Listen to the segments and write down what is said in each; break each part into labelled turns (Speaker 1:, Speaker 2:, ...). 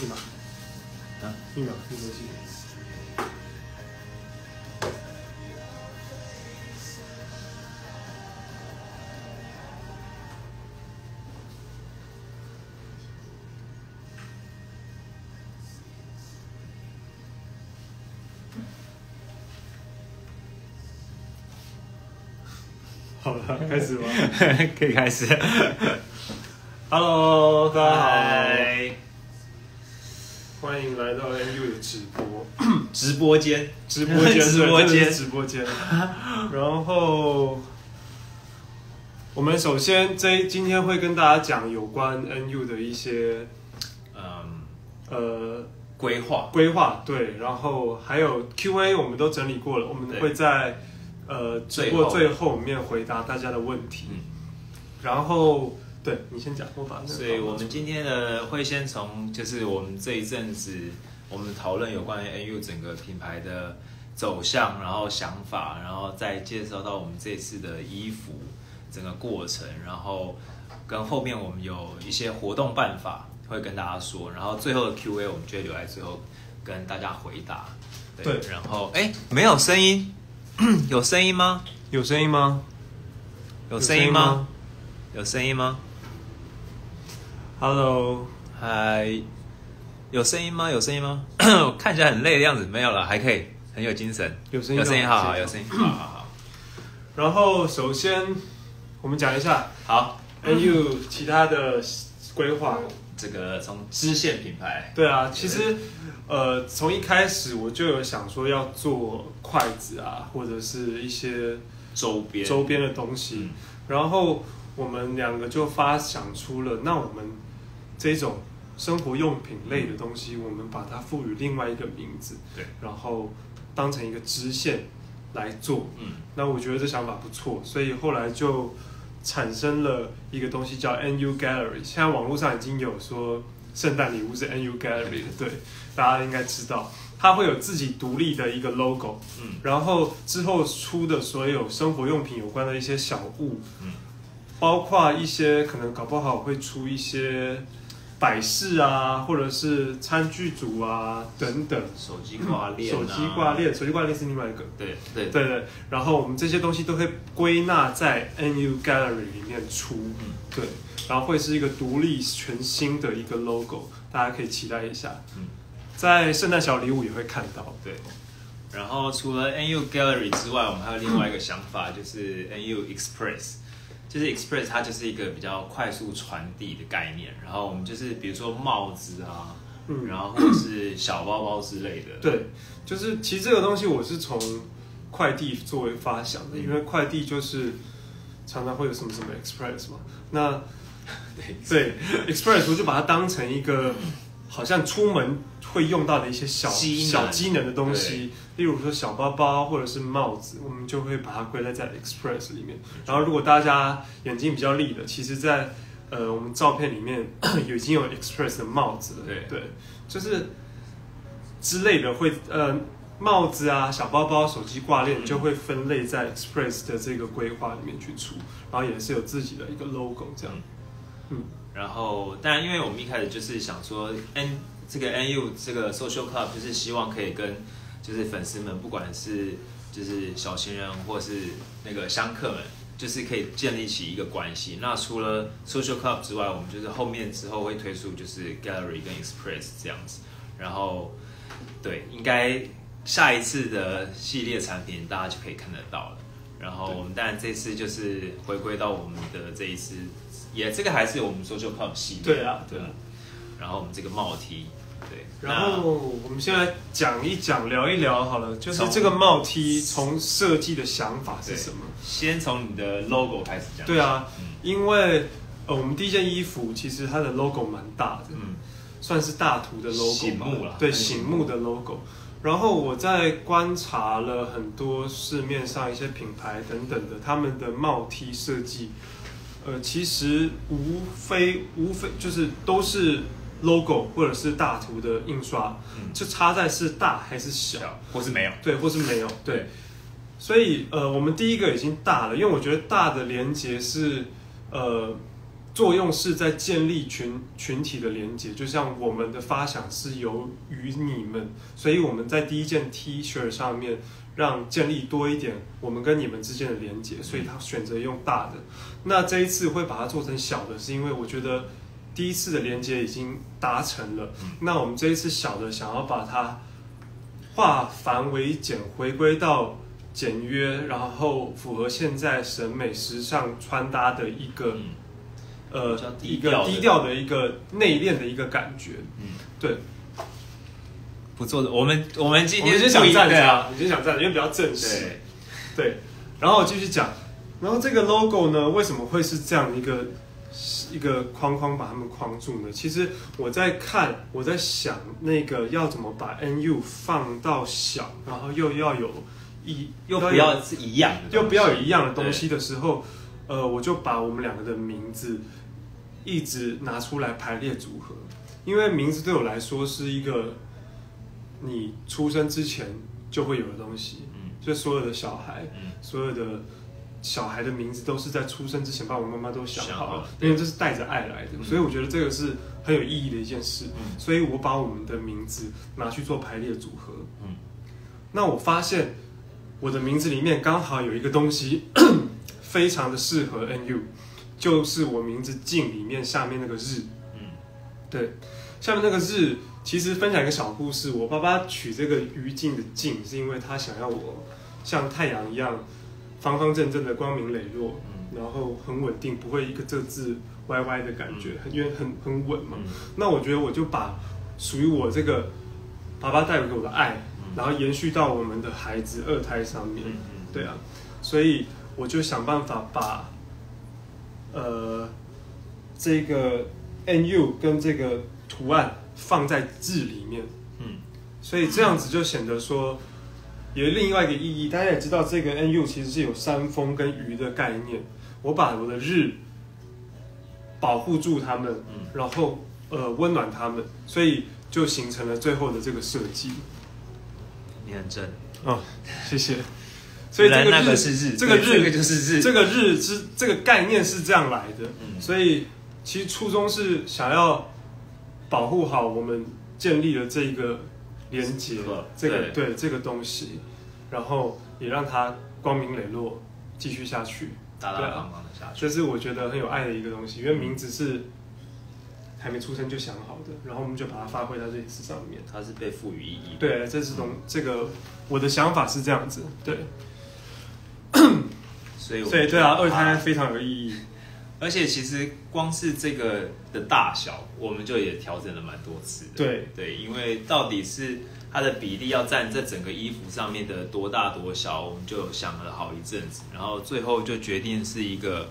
Speaker 1: 密码，
Speaker 2: 啊，
Speaker 1: 密码，密码记。好了，开始吧。
Speaker 2: 可以开始。
Speaker 1: Hello，大家好，
Speaker 2: 嗨，
Speaker 1: 欢迎来到 NU 的直播。
Speaker 2: 直播间，
Speaker 1: 直播间，
Speaker 2: 直播间。
Speaker 1: 直播间。然后，我们首先这今天会跟大家讲有关 NU 的一些
Speaker 2: 嗯，
Speaker 1: 呃
Speaker 2: 规划，
Speaker 1: 规划，对，然后还有 Q&A 我们都整理过了，我们会在呃直播最后面回答大家的问题。
Speaker 2: 嗯。
Speaker 1: 然后，对你先讲，我把那个
Speaker 2: 所以我们今天呢会先从就是我们这一阵子我们讨论有关于 NU 整个品牌的走向，然后想法，然后再介绍到我们这次的衣服整个过程，然后跟后面我们有一些活动办法会跟大家说，然后最后的 Q&A 我们就会留在最后跟大家回答。
Speaker 1: 对
Speaker 2: 然后哎没有声音，有声音吗？
Speaker 1: 有声音吗？
Speaker 2: 有声音吗？有声音吗？
Speaker 1: ？Hello，
Speaker 2: 嗨，有声音吗？有声音吗？我看起来很累的样子，没有了，还可以，很有精神。
Speaker 1: 有声音
Speaker 2: 有声音，
Speaker 1: 好
Speaker 2: 好好，有声音，好好好。
Speaker 1: 然后首先我们讲一下
Speaker 2: 好
Speaker 1: ，NU 其他的规划。
Speaker 2: 这个从支线品牌，
Speaker 1: 对啊，其实呃，从一开始我就有想说要做筷子啊，或者是一些
Speaker 2: 周边，
Speaker 1: 周边的东西，
Speaker 2: 嗯
Speaker 1: 然后我们两个就发想出了，那我们这种生活用品类的东西，我们把它赋予另外一个名字，
Speaker 2: 对，
Speaker 1: 然后当成一个支线来做。
Speaker 2: 嗯，
Speaker 1: 那我觉得这想法不错，所以后来就产生了一个东西叫 NU Gallery。现在网络上已经有说圣诞礼物是 NU Gallery 的，对，大家应该知道，它会有自己独立的一个 logo。
Speaker 2: 嗯，
Speaker 1: 然后之后出的所有生活用品有关的一些小物，
Speaker 2: 嗯，
Speaker 1: 包括一些可能搞不好会出一些摆饰啊，或者是餐具组啊等等。
Speaker 2: 手机挂链、啊，
Speaker 1: 手机挂，链，手机挂链是另外一个。
Speaker 2: 对对
Speaker 1: 对对，然后我们这些东西都会归纳在 NU Gallery 里面出，
Speaker 2: 嗯
Speaker 1: 对，然后会是一个独立全新的一个 logo，大家可以期待一下。
Speaker 2: 嗯
Speaker 1: 在圣诞小礼物也会看到，
Speaker 2: 对。然后除了 NU Gallery 之外，我们还有另外一个想法，就是 NU Express。就是 Express 它就是一个比较快速传递的概念，然后我们就是比如说帽子啊，
Speaker 1: 嗯。
Speaker 2: 然后或者是小包包之类的，
Speaker 1: 对，就是其实这个东西我是从快递作为发想的，因为快递就是常常会有什么什么 Express 嘛，那 对。Express 我就把它当成一个好像出门会用到的一些小
Speaker 2: 机
Speaker 1: 小机能的东西，例如说小包包或者是帽子，我们就会把它归类在 Express 里面。然后如果大家眼睛比较利的，其实在呃我们照片里面有 已经有 Express 的帽子了，
Speaker 2: 对。
Speaker 1: 对，就是之类的会呃帽子啊、小包包、手机挂链
Speaker 2: 嗯。
Speaker 1: 就会分类在 Express 的这个规划里面去出，然后也是有自己的一个 logo 这样。嗯，
Speaker 2: 然后，当然，因为我们一开始就是想说，N 这个 NU 这个 Social Club 就是希望可以跟就是粉丝们，不管是就是小情人或是那个香客们，就是可以建立起一个关系。那除了 Social Club 之外，我们就是后面之后会推出就是 Gallery 跟 Express 这样子。然后，对，应该下一次的系列产品大家就可以看得到了。然后我们当然这次就是回归到我们的这一次，也这个还是我们 Social Club 系列，
Speaker 1: 对啊，对啊。
Speaker 2: 然后我们这个帽 T，对，
Speaker 1: 然后我们先来讲一讲、聊一聊好了，就是这个帽 T 从设计的想法是什么？
Speaker 2: 先从你的 logo 开始讲。
Speaker 1: 对啊，
Speaker 2: 嗯
Speaker 1: 因为呃，我们第一件衣服其实它的 logo 蛮大的，
Speaker 2: 嗯，
Speaker 1: 算是大图的 logo
Speaker 2: 醒目了
Speaker 1: 对，
Speaker 2: 醒
Speaker 1: 醒目的 logo。然后我在观察了很多市面上一些品牌等等的，他们的帽 T 设计，呃，其实无非无非就是都是 logo 或者是大图的印刷，
Speaker 2: 嗯
Speaker 1: 就差在是大还是小。
Speaker 2: 小或是没有，
Speaker 1: 对，或是没有，对。所以呃，我们第一个已经大了，因为我觉得大的连接是呃作用是在建立群群体的连接，就像我们的发想是由于你们，所以我们在第一件 T 恤上面让建立多一点我们跟你们之间的连接，所以他选择用大的。那这一次会把它做成小的，是因为我觉得第一次的连接已经达成了，那我们这一次小的想要把它化繁为简，回归到简约，然后符合现在审美、时尚穿搭的一个。
Speaker 2: 嗯
Speaker 1: 呃一个低调的一个内敛的一个感觉。
Speaker 2: 嗯，
Speaker 1: 对，
Speaker 2: 不错的。我们我们今
Speaker 1: 天就
Speaker 2: 天注意
Speaker 1: 想站着
Speaker 2: 啊，，
Speaker 1: 你就想站着，因为比较正式。
Speaker 2: 对，
Speaker 1: 对，然后我继续讲，然后这个 logo 呢，为什么会是这样一个一个框框把他们框住呢？其实我在看，我在想那个要怎么把 NU 放到小，然后又要有一
Speaker 2: 又不要是一样的
Speaker 1: 又不要有一样的东西的时候，呃，我就把我们两个的名字一直拿出来排列组合，因为名字对我来说是一个你出生之前就会有的东西，
Speaker 2: 嗯。
Speaker 1: 就所有的小孩，
Speaker 2: 嗯。
Speaker 1: 所有的小孩的名字都是在出生之前爸爸妈妈都想好了因为这是带着爱来的，
Speaker 2: 嗯。
Speaker 1: 所以我觉得这个是很有意义的一件事，
Speaker 2: 嗯。
Speaker 1: 所以我把我们的名字拿去做排列组合，
Speaker 2: 嗯。
Speaker 1: 那我发现我的名字里面刚好有一个东西 非常的适合 NU，就是我名字静里面下面那个日，
Speaker 2: 嗯。
Speaker 1: 对，下面那个日，其实分享一个小故事。我爸爸取这个于静的静，是因为他想要我像太阳一样方方正正的光明磊落，
Speaker 2: 嗯。
Speaker 1: 然后很稳定，不会一个这字歪歪的感觉，因为很很稳嘛。
Speaker 2: 嗯。
Speaker 1: 那我觉得我就把属于我这个爸爸带给我的爱，然后延续到我们的孩子二胎上面。对啊，所以我就想办法把呃这个 NU 跟这个图案放在字里面，
Speaker 2: 嗯。
Speaker 1: 所以这样子就显得说有另外一个意义。大家也知道，这个 NU 其实是有山峰跟鱼的概念。我把我的日保护住他们，
Speaker 2: 嗯
Speaker 1: 然后呃温暖他们，所以就形成了最后的这个设计。
Speaker 2: 你很正，
Speaker 1: 哦，谢谢。所以这个这个日
Speaker 2: 这个就是日，
Speaker 1: 这个日之这个概念是这样来的，
Speaker 2: 嗯
Speaker 1: 所以其实初衷是想要保护好我们建立了这一个连接这个
Speaker 2: 对
Speaker 1: 对这个东西，然后也让它光明磊落继续下去，
Speaker 2: 大大方方的下去。
Speaker 1: 这是我觉得很有爱的一个东西，因为名字是还没出生就想好的，然后我们就把它发挥在这件事上面。
Speaker 2: 它是被赋予意义。，
Speaker 1: 对，这是种这个我的想法是这样子，对，
Speaker 2: 所以我
Speaker 1: 所以对啊，二胎非常有意义。
Speaker 2: 而且其实光是这个的大小，我们就也调整了蛮多次的。
Speaker 1: 对
Speaker 2: 对，因为到底是它的比例要占这整个衣服上面的多大多小，我们就想了好一阵子，然后最后就决定是一个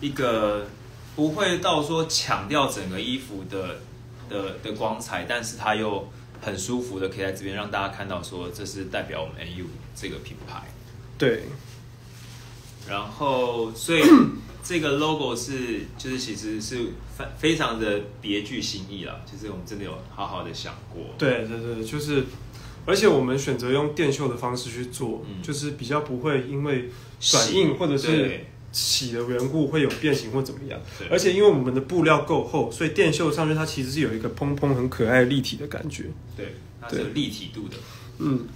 Speaker 2: 一个不会到说强调整个衣服的的的光彩，但是它又很舒服的可以在这边让大家看到说这是代表我们 NU 这个品牌。
Speaker 1: 对，
Speaker 2: 然后，所以 这个 logo 是就是其实是非非常的别具新意啦。其实我们真的有好好的想过。
Speaker 1: 对对对，就是，而且我们选择用电绣的方式去做，
Speaker 2: 嗯
Speaker 1: 就是比较不会因为转印或者是
Speaker 2: 对
Speaker 1: 洗的缘故会有变形或怎么样。
Speaker 2: 对
Speaker 1: 而且因为我们的布料够厚，所以电绣上去它其实是有一个蓬蓬很可爱立体的感觉。
Speaker 2: 对，它是有立体度的。
Speaker 1: 嗯，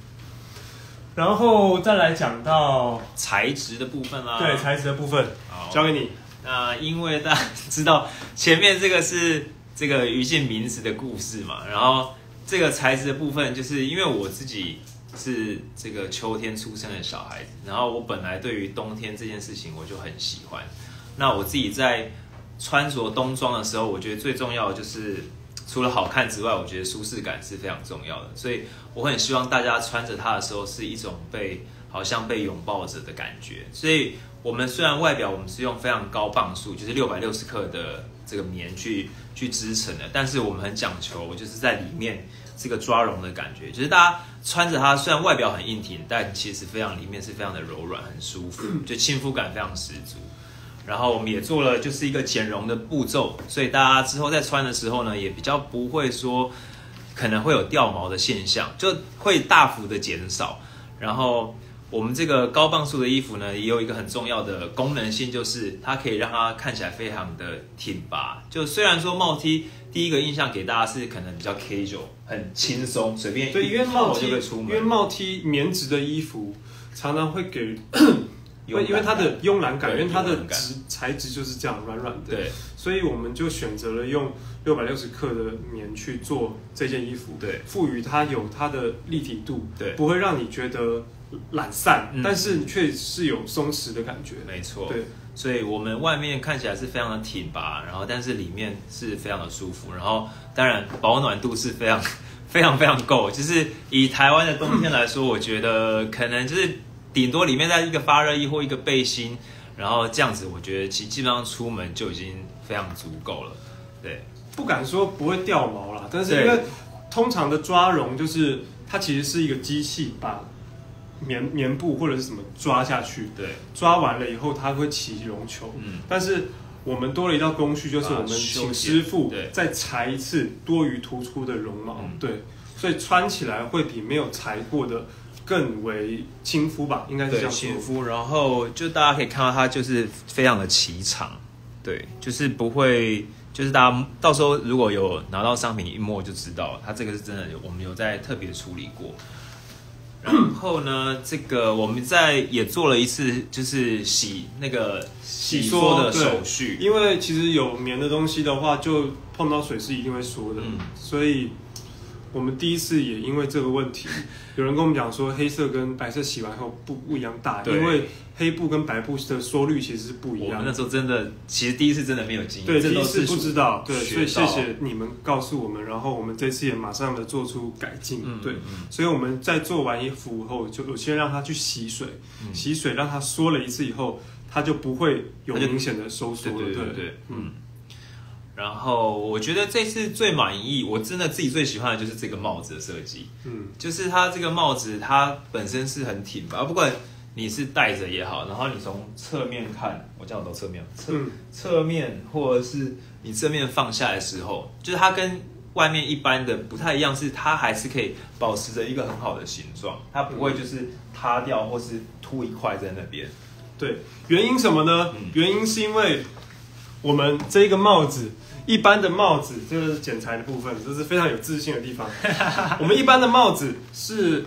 Speaker 1: 然后再来讲到
Speaker 2: 材质的部分啦，
Speaker 1: 对材质的部分，
Speaker 2: 好，
Speaker 1: 交给你。
Speaker 2: 那因为大家知道前面这个是这个于姓名词的故事嘛，然后这个材质的部分，就是因为我自己是这个秋天出生的小孩子，然后我本来对于冬天这件事情我就很喜欢。那我自己在穿着冬装的时候，我觉得最重要的就是除了好看之外，我觉得舒适感是非常重要的，所以我很希望大家穿着它的时候是一种被好像被拥抱着的感觉。所以我们虽然外表我们是用非常高磅数，就是六百六十克的这个棉去去织成的，但是我们很讲求就是在里面这个抓绒的感觉，就是大家穿着它虽然外表很硬挺，但其实非常里面是非常的柔软，很舒服，就亲肤感非常十足。然后我们也做了就是一个减绒的步骤，所以大家之后在穿的时候呢，也比较不会说可能会有掉毛的现象，就会大幅的减少。然后我们这个高磅数的衣服呢，也有一个很重要的功能性，就是它可以让它看起来非常的挺拔。就虽然说帽 T 第一个印象给大家是可能比较 casual，很轻松，随便
Speaker 1: 对，因为帽 T，
Speaker 2: 就可以出
Speaker 1: 因为。帽 T 棉质的衣服常常会给，因为因为它的慵懒感，因
Speaker 2: 对
Speaker 1: 为它的质材质就是这样软软的，
Speaker 2: 对。
Speaker 1: 所以我们就选择了用六百六十克的棉去做这件衣服，
Speaker 2: 对。
Speaker 1: 赋予它有它的立体度，
Speaker 2: 对，
Speaker 1: 不会让你觉得懒散，
Speaker 2: 嗯
Speaker 1: 但是却是有松弛的感觉，
Speaker 2: 没错。
Speaker 1: 对，
Speaker 2: 所以我们外面看起来是非常的挺拔，然后但是里面是非常的舒服，然后当然保暖度是非常 非常非常够。就是以台湾的冬天来说，我觉得可能就是顶多里面在一个发热衣或一个背心，然后这样子，我觉得其基本上出门就已经非常足够了。对，
Speaker 1: 不敢说不会掉毛啦，但是因为通常的抓绒就是它其实是一个机器把棉棉布或者是什么抓下去，
Speaker 2: 对，
Speaker 1: 抓完了以后它会起绒球，
Speaker 2: 嗯，
Speaker 1: 但是我们多了一道工序，就是我们请师傅再裁一次多余突出的绒毛，
Speaker 2: 嗯。
Speaker 1: 对，所以穿起来会比没有裁过的更为亲肤吧，应该是这
Speaker 2: 对，
Speaker 1: 样。
Speaker 2: 亲肤，然后就大家可以看到它就是非常的齐长，对，就是不会，就是大家到时候如果有拿到商品一摸就知道，它这个是真的有，我们有在特别处理过。然后呢，这个我们在也做了一次，就是洗那个洗
Speaker 1: 缩
Speaker 2: 缩的
Speaker 1: 对。
Speaker 2: 手续，
Speaker 1: 因为其实有棉的东西的话，就碰到水是一定会缩的，
Speaker 2: 嗯。
Speaker 1: 所以我们第一次也因为这个问题，有人跟我们讲说黑色跟白色洗完后不不一样大，因为黑布跟白布的缩率其实是不一样。
Speaker 2: 那时候真的，其实第一次真的没有经验，
Speaker 1: 对，第一次
Speaker 2: 是
Speaker 1: 不知道，对，所以谢
Speaker 2: 到。
Speaker 1: 谢你们告诉我们，然后我们这次也马上的做出改进，
Speaker 2: 嗯，
Speaker 1: 对，
Speaker 2: 嗯
Speaker 1: 所以我们在做完衣服后，就有先让它去洗水，
Speaker 2: 嗯。
Speaker 1: 洗水让它缩了一次以后，它就不会有明显的收缩了，
Speaker 2: 对对对
Speaker 1: 嗯。
Speaker 2: 然后我觉得这次最满意，我真的自己最喜欢的就是这个帽子的设计，
Speaker 1: 嗯，
Speaker 2: 就是它这个帽子它本身是很挺拔，不管你是戴着也好，然后你从侧面看，我这样走侧面，侧、
Speaker 1: 嗯
Speaker 2: 侧面或者是你正面放下来的时候，就是它跟外面一般的不太一样，是它还是可以保持着一个很好的形状，它不会就是塌掉或是凸一块在那边。
Speaker 1: 对，原因什么呢？
Speaker 2: 嗯
Speaker 1: 原因是因为我们这个帽子，一般的帽子，这个是剪裁的部分，这是非常有自信的地方。我们一般的帽子是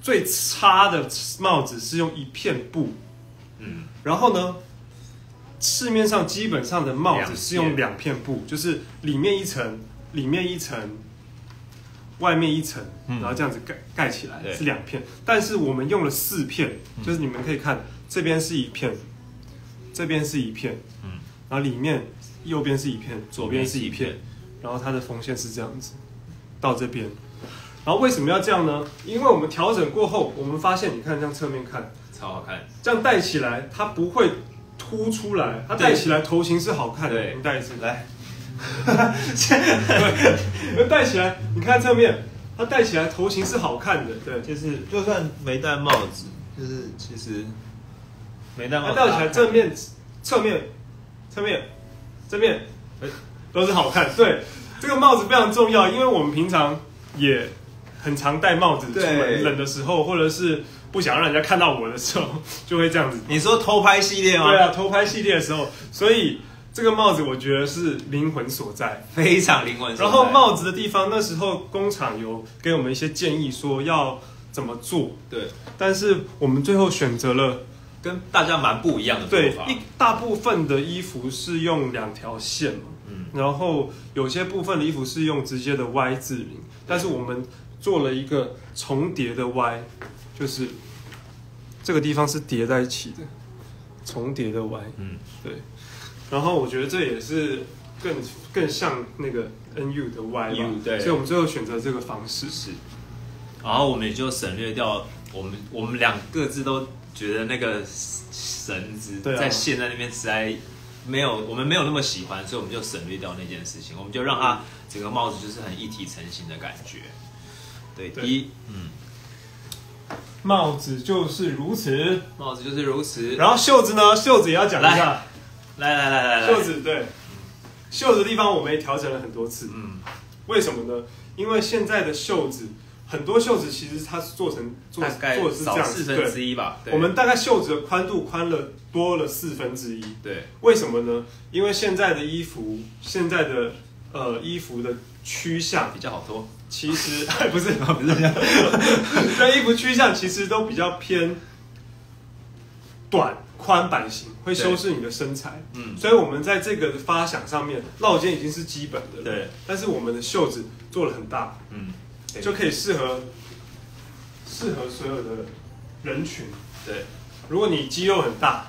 Speaker 1: 最差的帽子是用一片布，
Speaker 2: 嗯，
Speaker 1: 然后呢，市面上基本上的帽子是用两片布，就是里面一层，里面一层。外面一层，
Speaker 2: 嗯。
Speaker 1: 然后这样子盖盖起来是两片，但是我们用了四片，
Speaker 2: 嗯。
Speaker 1: 就是你们可以看这边是一片，这边是一片，
Speaker 2: 嗯。
Speaker 1: 然后里面右边是一片，左边是一片
Speaker 2: 左边是一片，
Speaker 1: 然后它的缝线是这样子到这边，然后为什么要这样呢？因为我们调整过后，我们发现，你看这样侧面看，
Speaker 2: 超好看。
Speaker 1: 这样戴起来它不会凸出来，它戴起来头型是好看的。
Speaker 2: 对
Speaker 1: 你戴一次，
Speaker 2: 来，
Speaker 1: 对，戴起来，你看侧面，它戴起来头型是好看的，对。
Speaker 2: 就是就算没戴帽子，就是其实没戴帽子，
Speaker 1: 它戴起来正面、侧面、侧面、正面，哎都是好看。对，这个帽子非常重要，因为我们平常也很常戴帽子出门，冷的时候，或者是不想让人家看到我的时候，就会这样子。
Speaker 2: 你说偷拍系列吗？
Speaker 1: 对啊，偷拍系列的时候，所以这个帽子我觉得是灵魂所在。
Speaker 2: 非常灵魂所在。
Speaker 1: 然后帽子的地方，那时候工厂有给我们一些建议，说要怎么做，
Speaker 2: 对，
Speaker 1: 但是我们最后选择了
Speaker 2: 跟大家蛮不一样的做法。
Speaker 1: 对一大部分的衣服是用两条线嘛，
Speaker 2: 嗯，
Speaker 1: 然后有些部分的衣服是用直接的 Y 字领，但是我们做了一个重叠的 Y，就是这个地方是叠在一起的，重叠的 Y，
Speaker 2: 嗯，
Speaker 1: 对。然后我觉得这也是更更像那个 NU 的 Y 吧
Speaker 2: U，对
Speaker 1: 所以我们最后选择这个方式。
Speaker 2: 是。然后我们也就省略掉我们我们俩各自都觉得那个绳子在线在那边实在没有我们没有那么喜欢，所以我们就省略掉那件事情，我们就让它整个帽子就是很一体成型的感觉。对，
Speaker 1: 对
Speaker 2: 第一，嗯，
Speaker 1: 帽子就是如此，
Speaker 2: 帽子就是如此。
Speaker 1: 然后袖子呢？袖子也要讲一下。
Speaker 2: 来来来来来，
Speaker 1: 袖，子对，袖子的地方我们也调整了很多次。
Speaker 2: 嗯，
Speaker 1: 为什么呢？因为现在的袖子很多袖子其实它是做成做
Speaker 2: 大概
Speaker 1: 做的是这样
Speaker 2: 四分
Speaker 1: 对，
Speaker 2: 之一吧。对
Speaker 1: 我们大概袖子的宽度宽了多了四分之一。
Speaker 2: 对
Speaker 1: 为什么呢？因为现在的衣服，现在的呃衣服的趋向，
Speaker 2: 比较好脱，
Speaker 1: 其实 不是
Speaker 2: 不是这样。
Speaker 1: 对衣 服趋向其实都比较偏短宽版型，会修饰你的身材。
Speaker 2: 嗯，
Speaker 1: 所以我们在这个发想上面，落肩已经是基本的。
Speaker 2: 对，
Speaker 1: 但是我们的袖子做了很大，
Speaker 2: 嗯，
Speaker 1: 就可以适合适合所有的人群。
Speaker 2: 对，
Speaker 1: 如果你肌肉很大，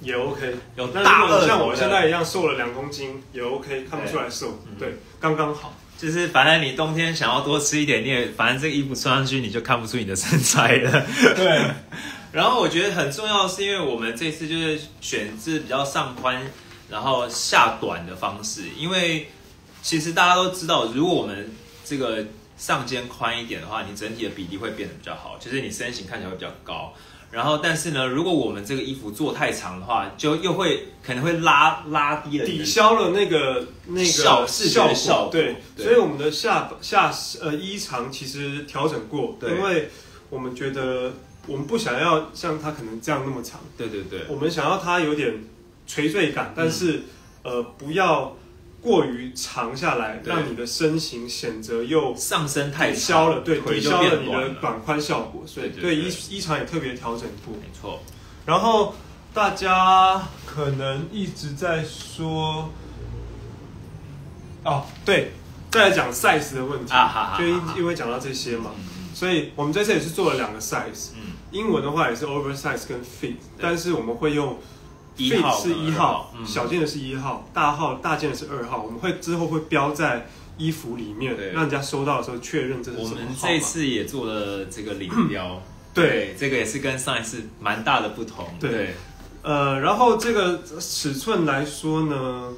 Speaker 1: 也 OK。
Speaker 2: 有
Speaker 1: 那
Speaker 2: 大二
Speaker 1: 如果像我现在一样瘦了两公斤，也 OK，看不出来瘦。
Speaker 2: 嗯
Speaker 1: 对，刚刚好。
Speaker 2: 就是反正你冬天想要多吃一点，你也反正这个衣服穿上去你就看不出你的身材了。
Speaker 1: 对，
Speaker 2: 然后我觉得很重要，是因为我们这次就是选自比较上宽，然后下短的方式，因为其实大家都知道，如果我们这个上肩宽一点的话，你整体的比例会变得比较好，就是你身形看起来会比较高。然后，但是呢，如果我们这个衣服做太长的话，就又会可能会拉拉低了
Speaker 1: 抵消了那个那
Speaker 2: 效
Speaker 1: 个
Speaker 2: 视觉效果
Speaker 1: 对所以我们的下下呃衣长其实调整过，
Speaker 2: 对。
Speaker 1: 因为我们觉得我们不想要像它可能这样那么长，
Speaker 2: 对对对，
Speaker 1: 我们想要它有点垂坠感，但是、呃不要过于长下来，
Speaker 2: 对。
Speaker 1: 让你的身形显得又
Speaker 2: 上身太
Speaker 1: 消了，对，抵消了你的
Speaker 2: 变短
Speaker 1: 宽效果，所以
Speaker 2: 对
Speaker 1: 衣衣长也特别调整过。
Speaker 2: 没错，
Speaker 1: 然后大家可能一直在说，哦，对，再来讲 size 的问题，
Speaker 2: 啊哈哈哈
Speaker 1: 就因因为讲到这些嘛，
Speaker 2: 嗯
Speaker 1: 所以我们在这里是做了两个 size，
Speaker 2: 嗯，
Speaker 1: 英文的话也是 oversize 跟 fit，但是我们会用
Speaker 2: 一号
Speaker 1: fit 是一号，
Speaker 2: 嗯。
Speaker 1: 小件的是一号，大号大件的是二号，我们会之后会标在衣服里面
Speaker 2: 对，
Speaker 1: 让人家收到的时候确认这是
Speaker 2: 我
Speaker 1: 什么
Speaker 2: 们这一。次也做了这个领标，
Speaker 1: 对，
Speaker 2: 这个也是跟上一次蛮大的不同。
Speaker 1: 对。呃，然后这个尺寸来说呢，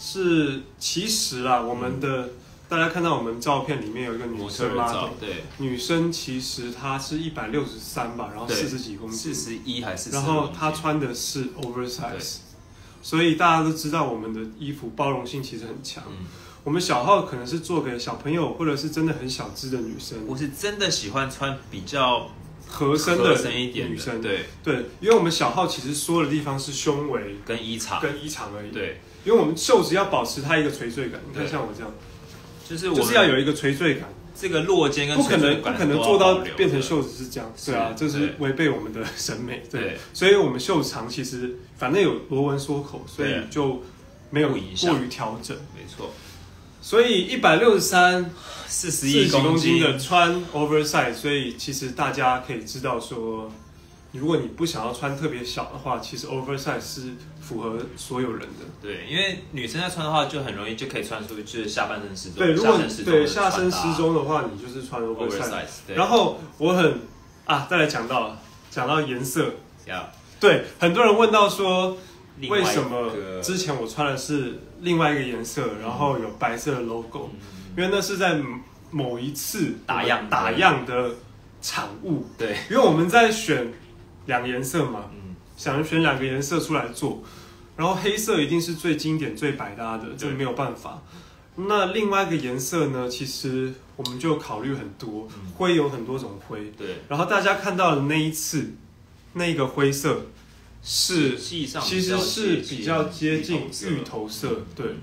Speaker 1: 是其实啊，我们的、大家看到我们照片里面有一个女
Speaker 2: 模特
Speaker 1: 生
Speaker 2: 儿照对，
Speaker 1: 女生其实她是一百六十三吧，然后
Speaker 2: 对
Speaker 1: 四十几公
Speaker 2: 四
Speaker 1: 斤，
Speaker 2: 十一还是
Speaker 1: 然后她穿的是 oversize，所以大家都知道我们的衣服包容性其实很强。
Speaker 2: 嗯，
Speaker 1: 我们小号可能是做给小朋友或者是真的很小只的女生，
Speaker 2: 我是真的喜欢穿比较
Speaker 1: 合身
Speaker 2: 合
Speaker 1: 的
Speaker 2: 身一点的
Speaker 1: 女生，
Speaker 2: 对，
Speaker 1: 对，因为我们小号其实缩的地方是胸围
Speaker 2: 跟衣长，
Speaker 1: 跟衣长而已，
Speaker 2: 对，
Speaker 1: 因为我们袖子要保持它一个垂坠感，你看
Speaker 2: 对。
Speaker 1: 像我这样，
Speaker 2: 就是我
Speaker 1: 就是要有一个垂坠感，
Speaker 2: 这个落肩跟
Speaker 1: 不可能不可能做到变成
Speaker 2: 袖，
Speaker 1: 子是这样，对啊，这是违背我们的审美，对，
Speaker 2: 对。
Speaker 1: 所以我们袖长其实反正有螺纹缩口，所以就没有过于调整，
Speaker 2: 没错，
Speaker 1: 所以一百六十三
Speaker 2: 四十一公
Speaker 1: 斤的穿 oversize，所以其实大家可以知道说，如果你不想要穿特别小的话，其实 oversize 是符合所有人的。
Speaker 2: 对，因为女生在穿的话，就很容易就可以穿出就是下半身失踪，
Speaker 1: 对，如果对下身失踪的话，你就是穿 oversize。然后我很啊，再来讲到讲到颜色，
Speaker 2: 要
Speaker 1: 对，很多人问到说，为什么之前我穿的是另外一个颜色，然后有白色的 logo，、
Speaker 2: 嗯。
Speaker 1: 因为那是在某一次
Speaker 2: 打样
Speaker 1: 打样的产物，
Speaker 2: 对，
Speaker 1: 因为我们在选两个颜色嘛，
Speaker 2: 嗯，
Speaker 1: 想选两个颜色出来做，然后黑色一定是最经典、最百搭的，这
Speaker 2: 对
Speaker 1: 没有办法。那另外一个颜色呢？其实我们就考虑很多，
Speaker 2: 嗯。
Speaker 1: 灰有很多种灰，
Speaker 2: 对，
Speaker 1: 然后大家看到的那一次，那个灰色是其实是比较接近芋头色，对。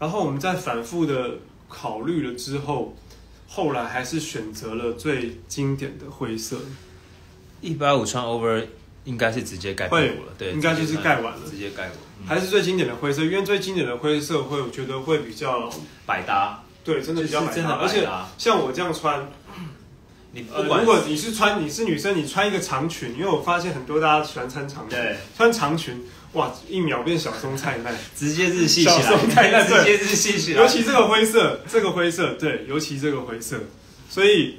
Speaker 1: 然后我们在反复的考虑了之后，后来还是选择了最经典的灰色，
Speaker 2: 一百五穿 over 应该是直接盖屁股了，对，
Speaker 1: 应该就是盖完了。
Speaker 2: 直接盖完，嗯。
Speaker 1: 还是最经典的灰色，因为最经典的灰色会，我觉得会比较
Speaker 2: 百搭，
Speaker 1: 对，真的比较百搭，而且。像我这样穿，呃，
Speaker 2: 你不管
Speaker 1: 如果你是穿你是女生，你穿一个长裙，因为我发现很多大家喜欢穿长裙，
Speaker 2: 对，
Speaker 1: 穿长裙，哇，一秒变小松菜奈。
Speaker 2: 直接日系起
Speaker 1: 小松菜
Speaker 2: 来，
Speaker 1: 奈
Speaker 2: 直接日系起来，
Speaker 1: 尤其这个灰色，这个灰色，对，尤其这个灰色，所以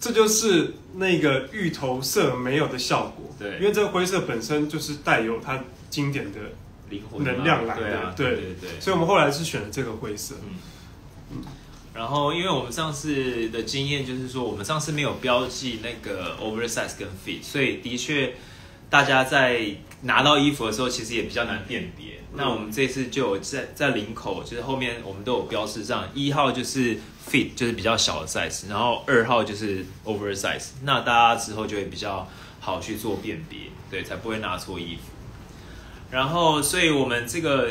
Speaker 1: 这就是那个芋头色没有的效果。
Speaker 2: 对
Speaker 1: 因为这个灰色本身就是带有它经典的，
Speaker 2: 灵魂嘛
Speaker 1: 能量来的
Speaker 2: 对啊，
Speaker 1: 对
Speaker 2: 对对对。
Speaker 1: 所以我们后来是选了这个灰色。
Speaker 2: 嗯然后，因为我们上次的经验就是说，我们上次没有标记那个 oversize 跟 fit，所以的确大家在拿到衣服的时候，其实也比较难辨别。那我们这次就有在在领口，就是后面我们都有标示上，一号就是 fit，就是比较小的 size，然后二号就是 oversize。那大家之后就会比较好去做辨别，对，才不会拿错衣服。然后，所以我们这个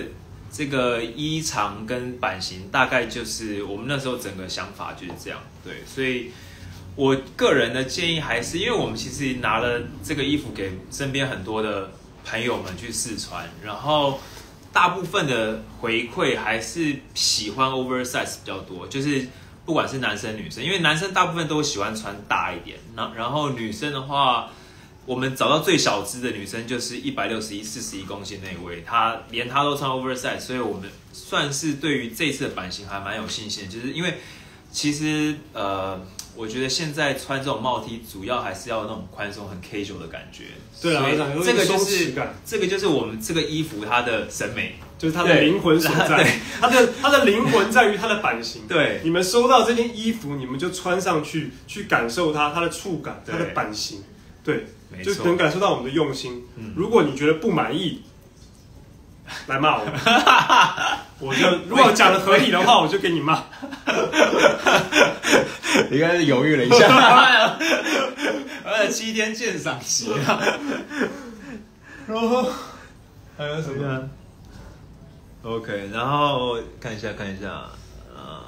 Speaker 2: 这个衣长跟版型大概就是我们那时候整个想法就是这样，对，所以我个人的建议还是，因为我们其实拿了这个衣服给身边很多的朋友们去试穿，然后大部分的回馈还是喜欢 oversize 比较多，就是不管是男生女生，因为男生大部分都喜欢穿大一点，那然后女生的话。我们找到最小只的女生就是一百六十一、四十一公斤那位，她连她都穿 oversize，所以我们算是对于这次的版型还蛮有信心。就是因为其实呃，我觉得现在穿这种帽 T 主要还是要那种宽松、很 casual 的感觉。
Speaker 1: 对啊，
Speaker 2: 这个就
Speaker 1: 是
Speaker 2: 这个就是我们这个衣服它的审美，
Speaker 1: 就是它的灵魂所在。它的它的灵魂在于它的版型。
Speaker 2: 对，
Speaker 1: 你们收到这件衣服，你们就穿上去，去感受它它的触感、它的版型。对。就能感受到我们的用心。如果你觉得不满意，来骂我，我就如果讲的合理的话，我就给你骂。
Speaker 2: 你刚才犹豫了一下，呃，七天鉴赏期啊。
Speaker 1: 然后还有什么
Speaker 2: ？OK，然后看一下看一下，呃，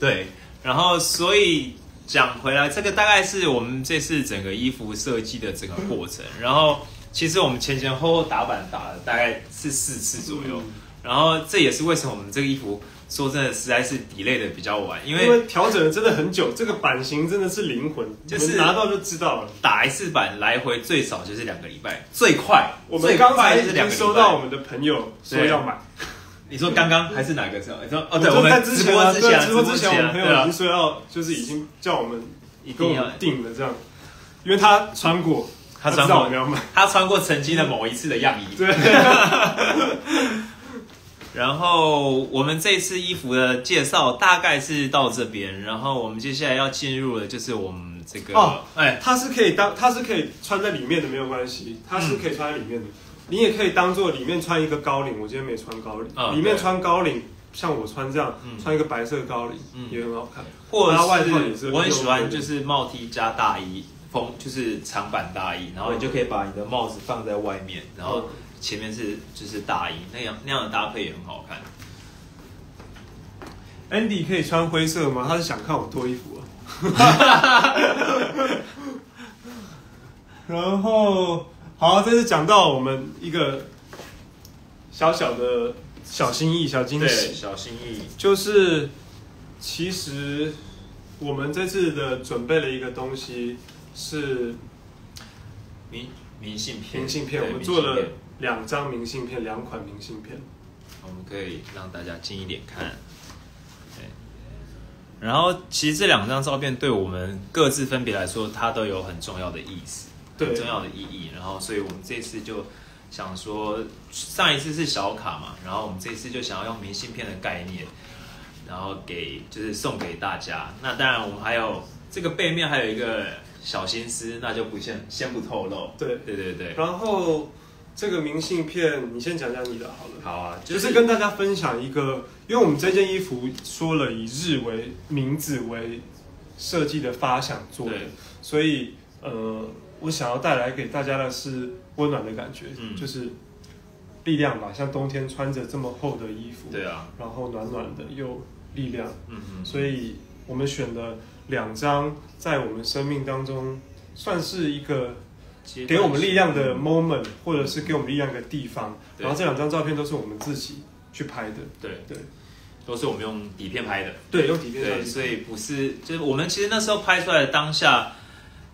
Speaker 2: 对，然后所以。讲回来，这个大概是我们这次整个衣服设计的整个过程。然后，其实我们前前后后打板打了大概是四次左右。然后，这也是为什么我们这个衣服说真的实在是 delay 的比较晚，
Speaker 1: 因为调整了真的很久。这个版型真的是灵魂，就是拿到就知道了。
Speaker 2: 打一次版来回最少就是两个礼拜，最快
Speaker 1: 我们刚才是两收到我们的朋友说要买。
Speaker 2: 你说刚刚还是哪个时候？你说哦，
Speaker 1: 对，
Speaker 2: 我们
Speaker 1: 直
Speaker 2: 播
Speaker 1: 之
Speaker 2: 前，
Speaker 1: 直播之前，我们朋友已经说要，就是已经叫我们一定要订了这样，因为他穿过，他
Speaker 2: 穿
Speaker 1: 过，
Speaker 2: 他穿过曾经的某一次的样衣。
Speaker 1: 对。
Speaker 2: 然后我们这次衣服的介绍大概是到这边，然后我们接下来要进入的就是我们这个
Speaker 1: 哦，哎，它是可以当，它是可以穿在里面的，没有关系，它是可以穿在里面的。你也可以当做里面穿一个高领，我今天没穿高领，里面穿高领，像我穿这样，穿一个白色高领也很好看。
Speaker 2: 或者外套也是，我很喜欢就是帽 T 加大衣，风就是长版大衣，然后你就可以把你的帽子放在外面，然后前面是就是大衣，那样那样的搭配也很好看。
Speaker 1: Andy 可以穿灰色吗？他是想看我脱衣服啊。然后。好，这是讲到我们一个小小的小心意、小惊喜、
Speaker 2: 小心意，
Speaker 1: 就是其实我们这次的准备了一个东西是
Speaker 2: 明明信片，
Speaker 1: 明信片，我们做了两张明信片，两款明信片，
Speaker 2: 我们可以让大家近一点看。对，然后其实这两张照片对我们各自分别来说，它都有很重要的意思。很重要的意义，然后，所以我们这次就想说，上一次是小卡嘛，然后我们这次就想要用明信片的概念，然后给就是送给大家。那当然，我们还有这个背面还有一个小心思，那就不先先不透露。
Speaker 1: 对
Speaker 2: 对对对。
Speaker 1: 然后这个明信片，你先讲讲你的好了。
Speaker 2: 好啊，
Speaker 1: 就是跟大家分享一个，因为我们这件衣服说了以日为名字为设计的发想做的，所以呃。我想要带来给大家的是温暖的感觉，就是力量吧。像冬天穿着这么厚的衣服，
Speaker 2: 对啊，
Speaker 1: 然后暖暖的又力量，嗯嗯。所以我们选了两张在我们生命当中算是一个给我们力量的 moment，或者是给我们力量的地方。然后这两张照片都是我们自己去拍的，
Speaker 2: 对
Speaker 1: 对，
Speaker 2: 都是我们用底片拍的，
Speaker 1: 对，用底片
Speaker 2: 拍的。所以不是，就是我们其实那时候拍出来的当下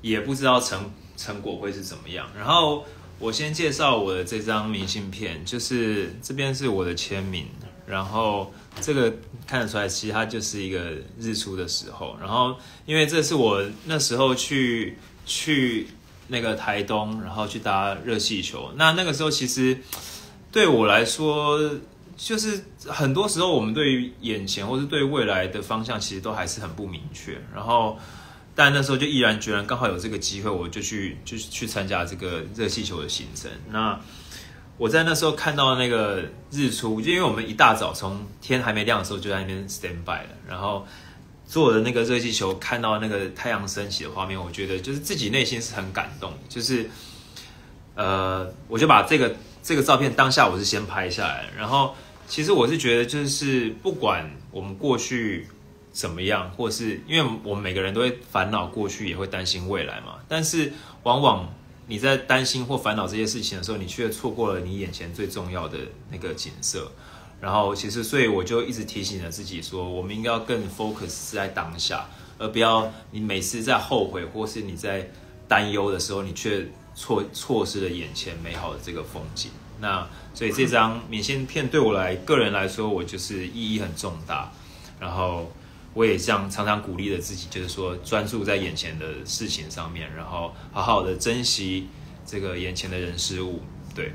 Speaker 2: 也不知道成。成果会是怎么样？然后我先介绍我的这张明信片，就是这边是我的签名，然后这个看得出来，其实它就是一个日出的时候。然后因为这是我那时候去去那个台东，然后去搭热气球。那那个时候其实对我来说，就是很多时候我们对于眼前或是对未来的方向，其实都还是很不明确。然后。但那时候就毅然决然，刚好有这个机会，我就去就去参加这个热气球的行程。那我在那时候看到那个日出，就因为我们一大早从天还没亮的时候就在那边 stand by 了，然后坐的那个热气球，看到那个太阳升起的画面，我觉得就是自己内心是很感动，就是呃，我就把这个这个照片当下我是先拍下来，然后其实我是觉得就是不管我们过去怎么样，或是因为我们每个人都会烦恼过去，也会担心未来嘛，但是往往你在担心或烦恼这些事情的时候，你却错过了你眼前最重要的那个景色。然后其实，所以我就一直提醒了自己说，我们应该要更 focus 在当下，而不要你每次在后悔或是你在担忧的时候，你却错错失了眼前美好的这个风景。那所以这张明信片对我来个人来说，我就是意义很重大。然后我也这样常常鼓励着自己，就是说专注在眼前的事情上面，然后好好的珍惜这个眼前的人事物。对，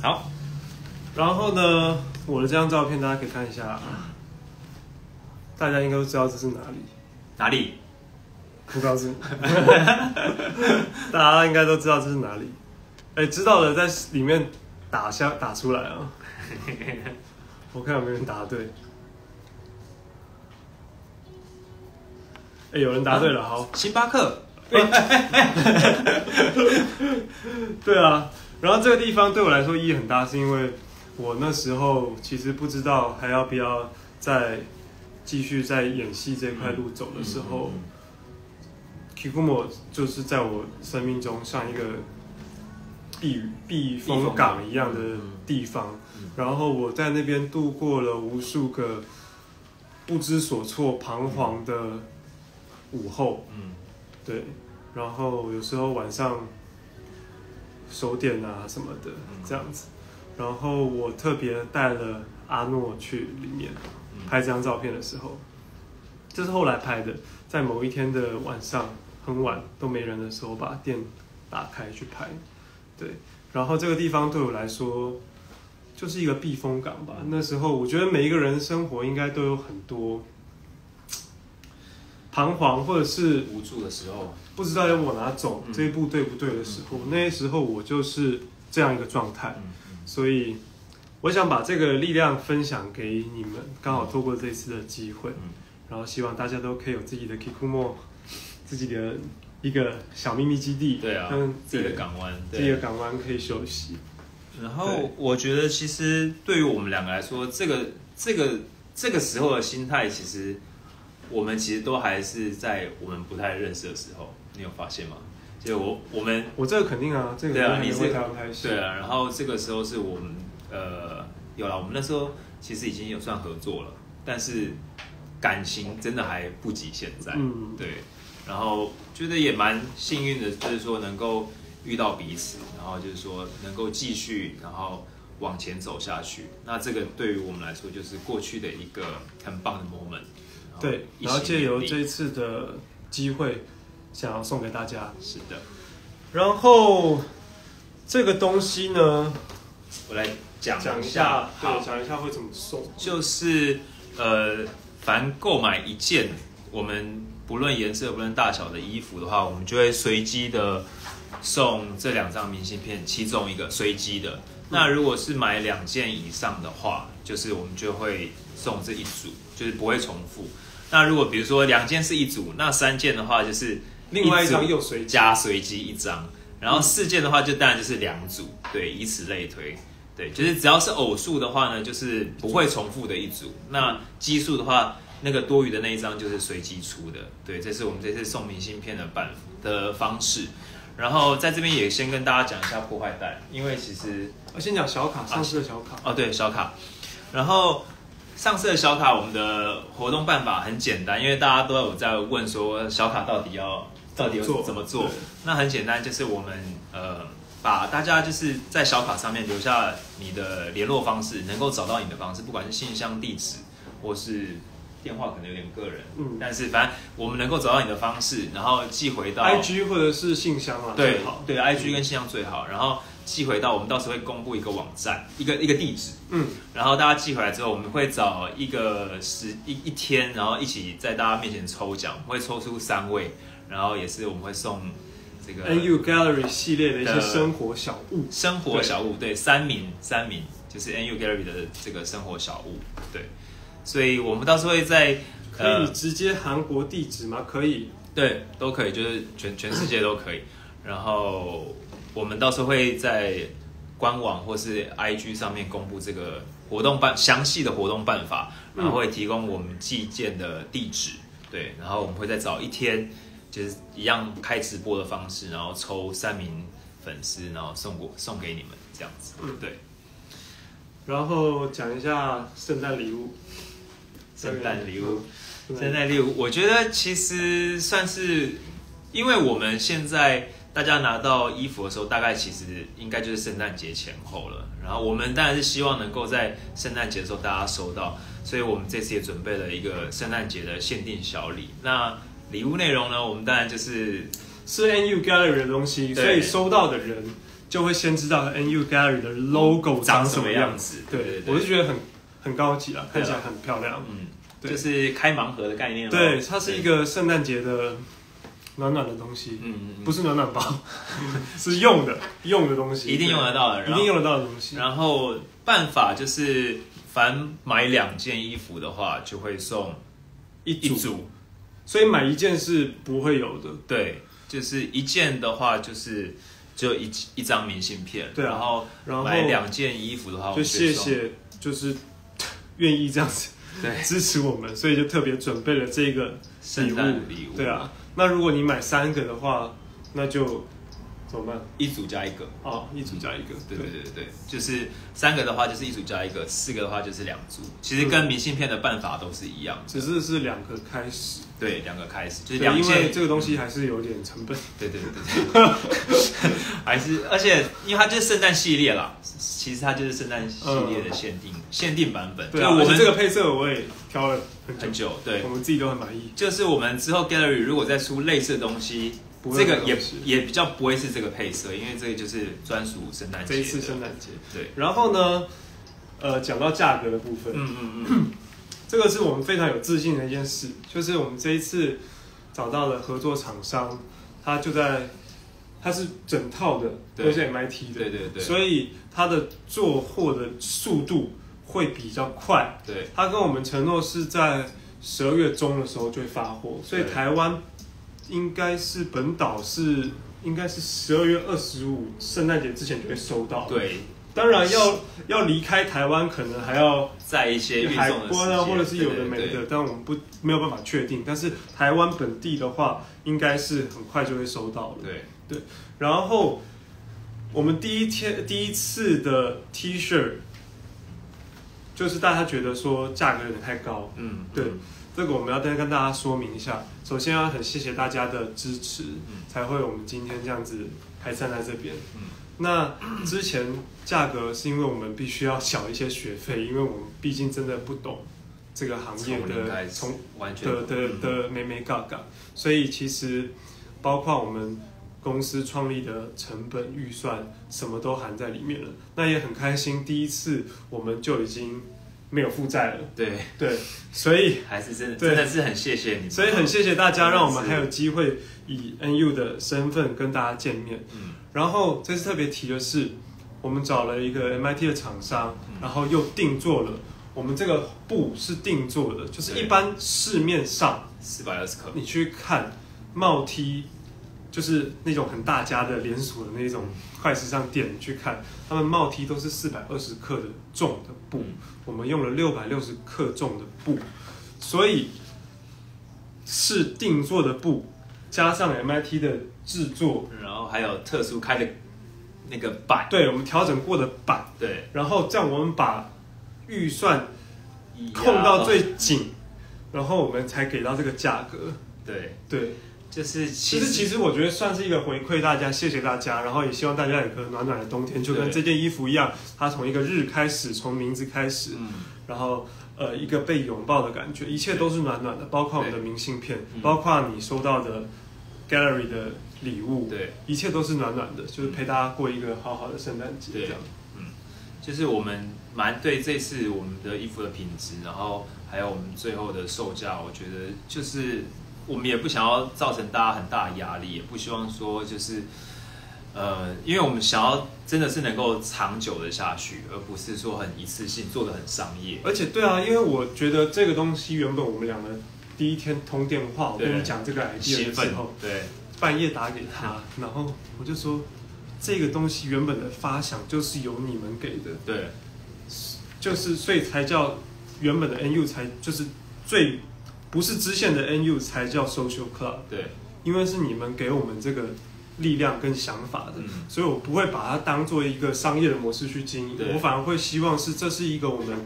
Speaker 2: 好，
Speaker 1: 然后呢，我的这张照片大家可以看一下，大家应该都知道这是哪里，
Speaker 2: 哪里？
Speaker 1: 不告诉你，大家应该都知道这是哪里。哎，知道的在里面打下打出来啊！我看有没有人答对。哎，有人答对了，好。
Speaker 2: 星巴克。
Speaker 1: 对啊，然后这个地方对我来说意义很大，是因为我那时候其实不知道还要不要再继续在演戏这块路走的时候，Kikumo 就是在我生命中像一个避避风港一样的地方，然后我在那边度过了无数个不知所措、彷徨的午后。嗯。对，然后有时候晚上手点啊什么的这样子，然后我特别带了阿诺去里面拍这张照片的时候，这是后来拍的，在某一天的晚上很晚都没人的时候把店打开去拍，对，然后这个地方对我来说就是一个避风港吧。那时候我觉得每一个人生活应该都有很多。彷徨或者是
Speaker 2: 无助的时候，
Speaker 1: 不知道要往哪走，这一步对不对的时候，那时候我就是这样一个状态，所以我想把这个力量分享给你们，刚好透过这次的机会，然后希望大家都可以有自己的 Kikumo，自己的一个小秘密基地，
Speaker 2: 对啊，自己的港湾，
Speaker 1: 自己的港湾可以休息。
Speaker 2: 然后我觉得，其实对于我们两个来说，这个这个这个时候的心态，其实。我们其实都还是在我们不太认识的时候，你有发现吗？就我我们
Speaker 1: 我这个肯定啊，这个
Speaker 2: 对啊，你
Speaker 1: 是
Speaker 2: 对啊，然后这个时候是我们呃有了，我们那时候其实已经有算合作了，但是感情真的还不及现在，嗯，对，然后觉得也蛮幸运的，就是说能够遇到彼此，然后就是说能够继续然后往前走下去，那这个对于我们来说就是过去的一个很棒的 moment。
Speaker 1: 对，然后借由这一次的机会，想要送给大家。
Speaker 2: 是的，
Speaker 1: 然后这个东西呢，
Speaker 2: 我来讲
Speaker 1: 讲一下，对，讲一下会怎么送。
Speaker 2: 就是呃，凡购买一件我们不论颜色、不论大小的衣服的话，我们就会随机的送这两张明信片，其中一个随机的。那如果是买两件以上的话，就是我们就会送这一组，就是不会重复。那如果比如说两件是一组，那三件的话就是
Speaker 1: 另外一张又随
Speaker 2: 加随机一张，然后四件的话就当然就是两组，对，以此类推，对，就是只要是偶数的话呢，就是不会重复的一组。那奇数的话，那个多余的那一张就是随机出的，对，这是我们这次送明信片的办的方式。然后在这边也先跟大家讲一下破坏袋，因为其实
Speaker 1: 我先讲小卡，上次的小卡
Speaker 2: 哦，对，小卡，然后。上次的小卡，我们的活动办法很简单，因为大家都有在问说小卡到底要到底要怎么做。那很简单，就是我们呃把大家就是在小卡上面留下你的联络方式，能够找到你的方式，不管是信箱地址或是电话，可能有点个人，嗯，但是反正我们能够找到你的方式，然后寄回到
Speaker 1: I G 或者是信箱啊，
Speaker 2: 对对，I G 跟信箱最好，然后寄回到我们到时候会公布一个网站，一个一个地址，
Speaker 1: 嗯，
Speaker 2: 然后大家寄回来之后，我们会找一个时一一天，然后一起在大家面前抽奖，会抽出三位，然后也是我们会送这个
Speaker 1: NU Gallery 系列的一些生活小物。
Speaker 2: 生活小物，对，三名三名就是 NU Gallery 的这个生活小物，对，所以我们到时候会在
Speaker 1: 可以直接韩国地址吗？可以。
Speaker 2: 对，都可以，就是全全世界都可以。然后我们到时候会在官网或是 IG 上面公布这个活动办详细的活动办法，然后会提供我们寄件的地址。对，然后我们会再找一天，就是一样开直播的方式，然后抽三名粉丝，然后送过送给你们这样子。
Speaker 1: 嗯
Speaker 2: 对，
Speaker 1: 然后讲一下圣诞礼物。
Speaker 2: 圣诞礼物。
Speaker 1: 嗯，
Speaker 2: 圣诞礼物，我觉得其实算是，因为我们现在大家拿到衣服的时候，大概其实应该就是圣诞节前后了。然后我们当然是希望能够在圣诞节的时候大家收到，所以我们这次也准备了一个圣诞节的限定小礼。那礼物内容呢，我们当然就是
Speaker 1: 是 NU Gallery 的东西，所以收到的人就会先知道 NU Gallery 的 logo 长什么样子。
Speaker 2: 子。对
Speaker 1: 我是觉得很很高级
Speaker 2: 啊
Speaker 1: 看起来很漂亮。
Speaker 2: 嗯，
Speaker 1: 对
Speaker 2: 就是开盲盒的概念咯。
Speaker 1: 对，它是一个圣诞节的暖暖的东西，
Speaker 2: 嗯，
Speaker 1: 不是暖暖包，是用的用的东西，
Speaker 2: 一定用得到的，
Speaker 1: 对，一定用得到的东西。
Speaker 2: 然后办法就是，凡买两件衣服的话，就会送
Speaker 1: 一组，
Speaker 2: 一组。
Speaker 1: 所以买一件是不会有的。
Speaker 2: 对，就是一件的话，就是只有一一张明信片。
Speaker 1: 对啊
Speaker 2: 然后
Speaker 1: 然后
Speaker 2: 买两件衣服的话，
Speaker 1: 就。谢谢，就是 愿意这样子
Speaker 2: 对，
Speaker 1: 支持我们，所以就特别准备了这个
Speaker 2: 圣诞礼物。
Speaker 1: 对，啊，那如果你买三个的话，那就怎么办？
Speaker 2: 一组加一个。
Speaker 1: 哦，一组加一个。
Speaker 2: 对对对对对，就是三个的话就是一组加一个，四个的话就是两组。其实跟明信片的办法都是一样的，
Speaker 1: 只是是两个开始，
Speaker 2: 对两个开始，就是
Speaker 1: 对，
Speaker 2: 两
Speaker 1: 因为
Speaker 2: 件
Speaker 1: 这个东西还是有点成本。
Speaker 2: 对对对对对，还是而且因为它就是圣诞系列啦，其实它就是圣诞系列的限定、限定版本。
Speaker 1: 对啊，
Speaker 2: 我们
Speaker 1: 这个配色我也挑了很
Speaker 2: 很
Speaker 1: 久，
Speaker 2: 久，对
Speaker 1: 我，们自己都很满意。
Speaker 2: 就是我们之后 gallery 如果再出类似的东西，这个也也比较不会是这个配色，因为这个就是专属圣诞节的。
Speaker 1: 这一次圣诞节，
Speaker 2: 对，
Speaker 1: 然后呢，呃，讲到价格的部分，
Speaker 2: 嗯嗯嗯，
Speaker 1: 这个是我们非常有自信的一件事，就是我们这一次找到了合作厂商，他就在，他是整套的都是 MIT 的，
Speaker 2: 对对对，
Speaker 1: 所以他的做货的速度会比较快。
Speaker 2: 对。
Speaker 1: 他跟我们承诺是在十二月中的时候就会发货，所以台湾应该是本岛是应该是十二月二十五圣诞节之前就会收到。，
Speaker 2: 对，
Speaker 1: 当然要要离开台湾，可能还要
Speaker 2: 在一些运
Speaker 1: 海关啊，或者是有的没的，但我们不没有办法确定。但是台湾本地的话，应该是很快就会收到了。
Speaker 2: 对对
Speaker 1: 然后我们第一天第一次的 T 恤，就是大家觉得说价格有点太高，
Speaker 2: 嗯，
Speaker 1: 对
Speaker 2: 嗯
Speaker 1: 这个我们要再跟大家说明一下。首先要很谢谢大家的支持，才会我们今天这样子还站在这边。
Speaker 2: 嗯
Speaker 1: 那之前价格是因为我们必须要缴一些学费，因为我们毕竟真的不懂这个行业的从
Speaker 2: 完全
Speaker 1: 的的
Speaker 2: 嗯。
Speaker 1: 的美美嘎嘎，所以其实包括我们公司创立的成本预算，什么都含在里面了。那也很开心，第一次我们就已经没有负债了，
Speaker 2: 对，
Speaker 1: 对，所以
Speaker 2: 还是真的
Speaker 1: 对。
Speaker 2: 真的是很谢谢你，
Speaker 1: 所以很谢谢大家，让我们还有机会以 NU 的身份跟大家见面。
Speaker 2: 嗯
Speaker 1: 然后这次特别提的是，我们找了一个 MIT 的厂商，
Speaker 2: 嗯。
Speaker 1: 然后又定做了。我们这个布是定做的，就是一般市面上
Speaker 2: 四百二十克，
Speaker 1: 你去看帽 T，就是那种很大家的连锁的那种快时尚店，你去看他们帽 T 都是四百二十克的重的布，
Speaker 2: 嗯。
Speaker 1: 我们用了六百六十克重的布，所以是定做的布，加上 MIT 的制作，
Speaker 2: 然后还有特殊开的那个版，
Speaker 1: 对我们调整过的版，
Speaker 2: 对，
Speaker 1: 然后这样我们把预算控到最紧，然后我们才给到这个价格。
Speaker 2: 对，
Speaker 1: 对，
Speaker 2: 就是
Speaker 1: 其实其实我觉得算是一个回馈大家，谢谢大家，然后也希望大家有个暖暖的冬天，就跟这件衣服一样，它从一个日开始，从名字开始，
Speaker 2: 嗯，
Speaker 1: 然后呃一个被拥抱的感觉，一切都是暖暖的，包括我们的明信片，
Speaker 2: 嗯。
Speaker 1: 包括你收到的 gallery 的礼物，
Speaker 2: 对，
Speaker 1: 一切都是暖暖的，就是陪大家过一个好好的圣诞节这
Speaker 2: 对
Speaker 1: 嗯。
Speaker 2: 就是我们蛮对这次我们的衣服的品质，然后还有我们最后的售价，我觉得就是我们也不想要造成大家很大的压力，也不希望说就是呃，因为我们想要真的是能够长久的下去，而不是说很一次性做的很商业。
Speaker 1: 而且对啊，因为我觉得这个东西原本我们两个第一天通电话，我跟你讲这个 idea 的时候，，
Speaker 2: 对
Speaker 1: 半夜打给他，然后我就说这个东西原本的发想就是由你们给的，
Speaker 2: 对。
Speaker 1: 就是所以才叫原本的 NU 才就是最不是支线的 NU 才叫 social club，
Speaker 2: 对，
Speaker 1: 因为是你们给我们这个力量跟想法的，
Speaker 2: 嗯，
Speaker 1: 所以我不会把它当做一个商业的模式去经营，我反而会希望是这是一个我们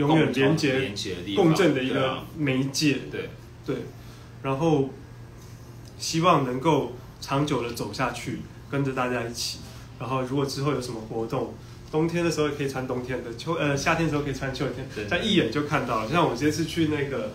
Speaker 1: 永远连接
Speaker 2: 连接的地方
Speaker 1: 共振的一个媒介，
Speaker 2: 对
Speaker 1: 对，然后希望能够长久的走下去，跟着大家一起。然后如果之后有什么活动，冬天的时候也可以穿冬天的，秋呃夏天的时候可以穿秋天
Speaker 2: 对，
Speaker 1: 但一眼就看到了。像我这次去那个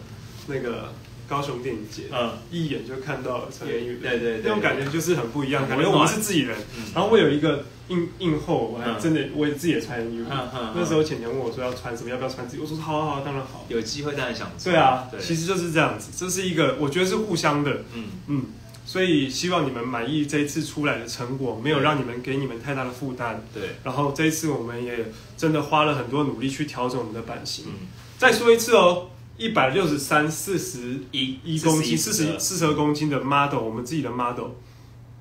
Speaker 1: 那个高雄电影节，
Speaker 2: 嗯，
Speaker 1: 一眼就看到了陈妍宇，
Speaker 2: 对对对
Speaker 1: 那种感觉就是很不一样，感觉我们是自己人。
Speaker 2: 嗯。
Speaker 1: 然后我有一个映映后，我还
Speaker 2: 嗯
Speaker 1: 真的我也自己也穿
Speaker 2: 嗯嗯
Speaker 1: 那时候浅浅问我说要穿什么，要不要穿自己，我说好好好，当然好。
Speaker 2: 有机会当然想穿
Speaker 1: 对啊，
Speaker 2: 对，
Speaker 1: 其实就是这样子，这是一个我觉得是互相的，
Speaker 2: 嗯，
Speaker 1: 嗯，所以希望你们满意这一次出来的成果，没有让你们给你们太大的负担。
Speaker 2: 对，
Speaker 1: 然后这一次我们也真的花了很多努力去调整我们的版型。
Speaker 2: 嗯，
Speaker 1: 再说一次哦，一百六十三、四十
Speaker 2: 一
Speaker 1: 一公斤、四十
Speaker 2: 42
Speaker 1: 四十二。公斤的 model，我们自己的 model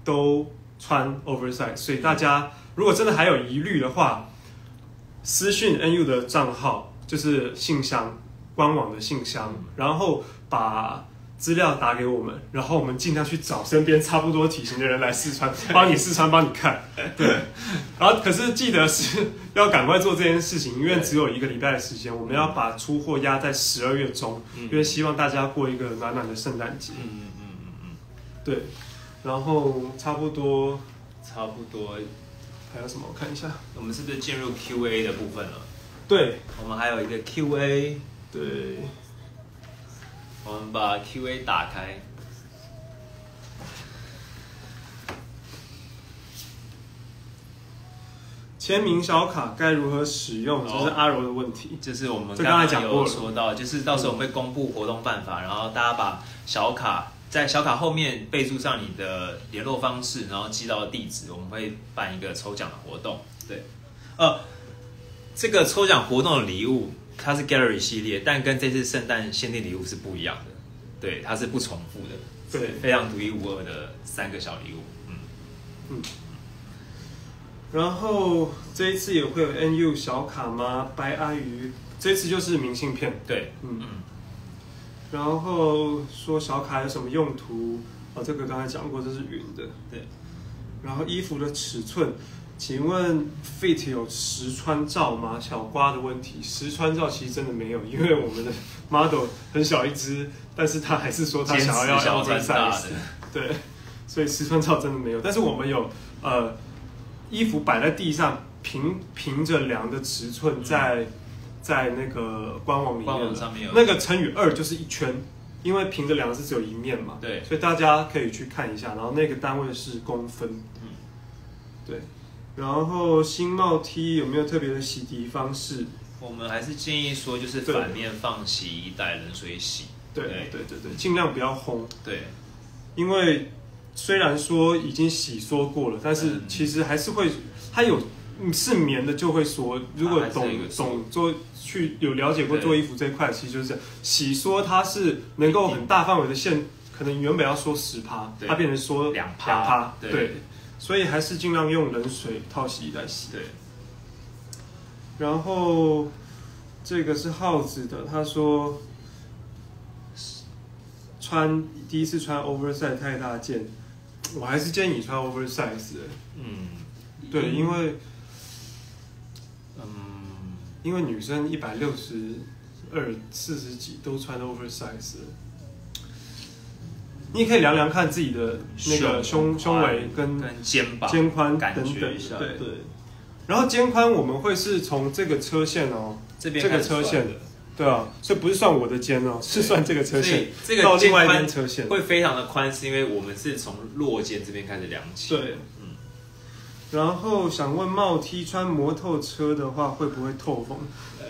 Speaker 1: 都穿 oversize，所以大家如果真的还有疑虑的话，私讯 NU 的账号就是信箱官网的信箱，然后把资料打给我们，然后我们尽量去找身边差不多体型的人来试穿，帮你试穿，帮你看。对，然后可是记得是要赶快做这件事情，因为只有一个礼拜的时间，我们要把出货压在十二月中，
Speaker 2: 嗯
Speaker 1: 因为希望大家过一个暖暖的圣诞节。
Speaker 2: 嗯嗯嗯嗯嗯，
Speaker 1: 对，然后差不多
Speaker 2: 差不多，
Speaker 1: 还有什么？我看一下。
Speaker 2: 我们是不是进入 Q&A 的部分了？
Speaker 1: 对
Speaker 2: 我们还有一个 Q&A，
Speaker 1: 对，
Speaker 2: 我们把 Q&A 打开。
Speaker 1: 签名小卡该如何使用？这是阿柔的问题。
Speaker 2: 就是我们刚刚
Speaker 1: 讲过
Speaker 2: 说到，就是到时候我们会公布活动办法，然后大家把小卡在小卡后面备注上你的联络方式，然后寄到地址，我们会办一个抽奖的活动。对，呃，这个抽奖活动的礼物它是 Gallery 系列，但跟这次圣诞限定礼物是不一样的，对，它是不重复的，
Speaker 1: 对
Speaker 2: 非常独一无二的三个小礼物。嗯嗯，
Speaker 1: 然后这一次也会有 NU 小卡吗？白阿鱼，这一次就是明信片。
Speaker 2: 对，
Speaker 1: 嗯，
Speaker 2: 嗯，
Speaker 1: 然后说小卡有什么用途？哦，这个刚才讲过，这是云的。
Speaker 2: 对。
Speaker 1: 然后衣服的尺寸，请问 Fit 有实穿照吗？小瓜的问题，实穿照其实真的没有，因为我们的 model 很小一只，但是他还是说他想要
Speaker 2: 要穿大
Speaker 1: oversize
Speaker 2: 的。
Speaker 1: 对，所以实穿照真的没有，但是我们有呃衣服摆在地上，平平着量的尺寸在、在那个官网里面
Speaker 2: 官网上面有。
Speaker 1: 那个乘以二就是一圈，因为平着量是只有一面嘛，
Speaker 2: 对。
Speaker 1: 所以大家可以去看一下，然后那个单位是公分，
Speaker 2: 嗯。
Speaker 1: 对，然后新帽 T 有没有特别的洗涤方式？
Speaker 2: 我们还是建议说，就是反面放洗衣袋，冷水洗。
Speaker 1: 对
Speaker 2: 对。
Speaker 1: 对对对，尽量不要烘。
Speaker 2: 对，
Speaker 1: 因为虽然说已经洗缩过了，但是
Speaker 2: 嗯。
Speaker 1: 其实还是会，它有嗯是棉的就会缩。如果懂懂做去有了解过做衣服这一块，其实就是这样洗缩，它是能够很大范围的限，可能原本要缩十趴，它变成缩
Speaker 2: 两趴。
Speaker 1: 趴，
Speaker 2: 对。
Speaker 1: 对，所以还是尽量用冷水套洗衣袋洗。
Speaker 2: 对，
Speaker 1: 然后这个是耗子的，他说穿第一次穿 oversize 太大件，我还是建议你穿 oversize 的。
Speaker 2: 嗯，
Speaker 1: 对，因为
Speaker 2: 嗯，
Speaker 1: 因为女生一百六十二、四十几都穿 oversize 的你也可以量量看自己的那个胸胸围跟
Speaker 2: 跟肩膀
Speaker 1: 肩宽
Speaker 2: 感
Speaker 1: 等等
Speaker 2: 觉一下，
Speaker 1: 对。然后肩宽我们会是从这个车线哦，
Speaker 2: 这边
Speaker 1: 这个车线的，对啊，所以不是算我的肩哦，是算这个车线
Speaker 2: 这个
Speaker 1: 到另外一边车线。
Speaker 2: 会非常的宽，是因为我们是从落肩这边开始量起。
Speaker 1: 对，嗯然后想问帽 T 穿摩托车的话会不会透风？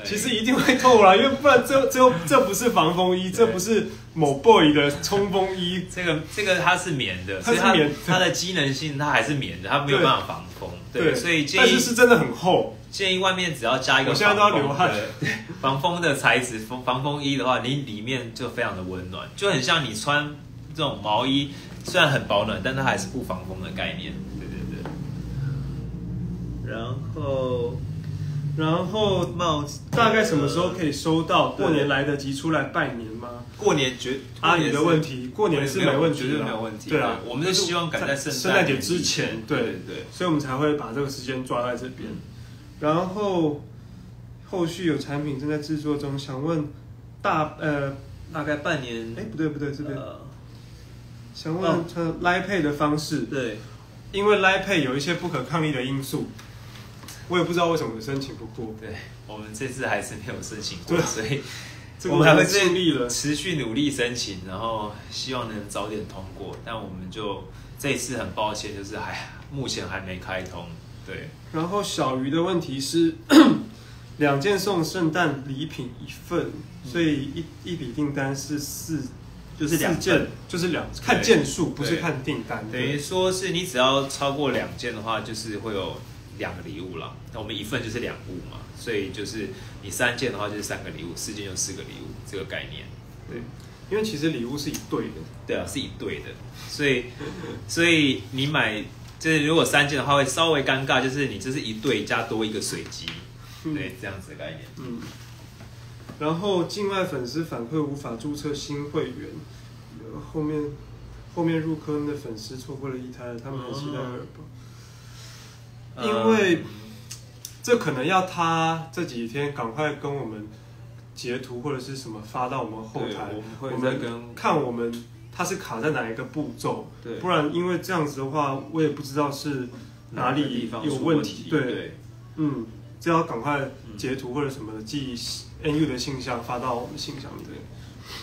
Speaker 2: 呃
Speaker 1: 其实一定会透啦，因为不然这这这不是防风衣，这不是某 boy 的冲锋衣。
Speaker 2: 这个这个它是棉的，
Speaker 1: 它是
Speaker 2: 所以
Speaker 1: 棉的
Speaker 2: 它的机能性它还是棉的，它没有
Speaker 1: 对
Speaker 2: 办法防风。对，所以建
Speaker 1: 但是
Speaker 2: 议
Speaker 1: 是真的很厚。
Speaker 2: 建议外面只要加一个
Speaker 1: 我现在都要流汗
Speaker 2: 防风的对 防风的材质，防防风衣的话，你里面就非常的温暖，就很像你穿这种毛衣，虽然很保暖，但它还是不防风的概念。对对对。然后
Speaker 1: 然后
Speaker 2: 帽子
Speaker 1: 大概什么时候可以收到？
Speaker 2: 对。
Speaker 1: 过年来得及出来拜年吗？
Speaker 2: 过年绝
Speaker 1: 阿姨的问题，过年是没问题
Speaker 2: 绝对
Speaker 1: 的，
Speaker 2: 没有问题。
Speaker 1: 对啊，
Speaker 2: 我们就希望赶在圣
Speaker 1: 圣诞节之前，
Speaker 2: 对。
Speaker 1: 对。所以我们才会把这个时间抓在这边。然后后续有产品正在制作中，想问大呃，
Speaker 2: 大概半年，
Speaker 1: 哎不对不对，这边。
Speaker 2: 呃，
Speaker 1: 想问他 Line Pay 的方式，
Speaker 2: 对，
Speaker 1: 因为 Line Pay 有一些不可抗力的因素，我也不知道为什么申请不过，
Speaker 2: 对，我们这次还是没有申请过，所以
Speaker 1: 我们
Speaker 2: 还会
Speaker 1: 尽力了。
Speaker 2: 持续努力申请，然后希望能早点通过。但我们就这一次很抱歉，就是还目前还没开通。对，
Speaker 1: 然后小鱼的问题是，两件送圣诞礼品一份，所以一一笔订单是四，
Speaker 2: 就是两
Speaker 1: 件，就是两看件数，不是看订单。
Speaker 2: 等于说是你只要超过两件的话，就是会有两个礼物啦。那我们一份就是两物嘛，所以就是你三件的话就是三个礼物，四件就四个礼物，这个概念。对。
Speaker 1: 因为其实礼物是一对的，
Speaker 2: 对啊，是一对的，所以 所以你买就是如果三件的话会稍微尴尬，就是你这是一对加多一个水机，
Speaker 1: 嗯
Speaker 2: 对，这样子的概念。
Speaker 1: 嗯。然后境外粉丝反馈无法注册新会员，呃后面后面入坑的粉丝错过了一胎，他们很期待二宝。因为
Speaker 2: 嗯
Speaker 1: 这可能要他这几天赶快跟我们截图或者是什么发到我们后台，
Speaker 2: 我们
Speaker 1: 看我们他是卡在哪一个步骤，
Speaker 2: 对。
Speaker 1: 不然因为这样子的话，我也不知道是哪里有问
Speaker 2: 题，
Speaker 1: 对，
Speaker 2: 对。
Speaker 1: 嗯，这要赶快截图或者什么的寄 NU 的信箱发到我们信箱里。面。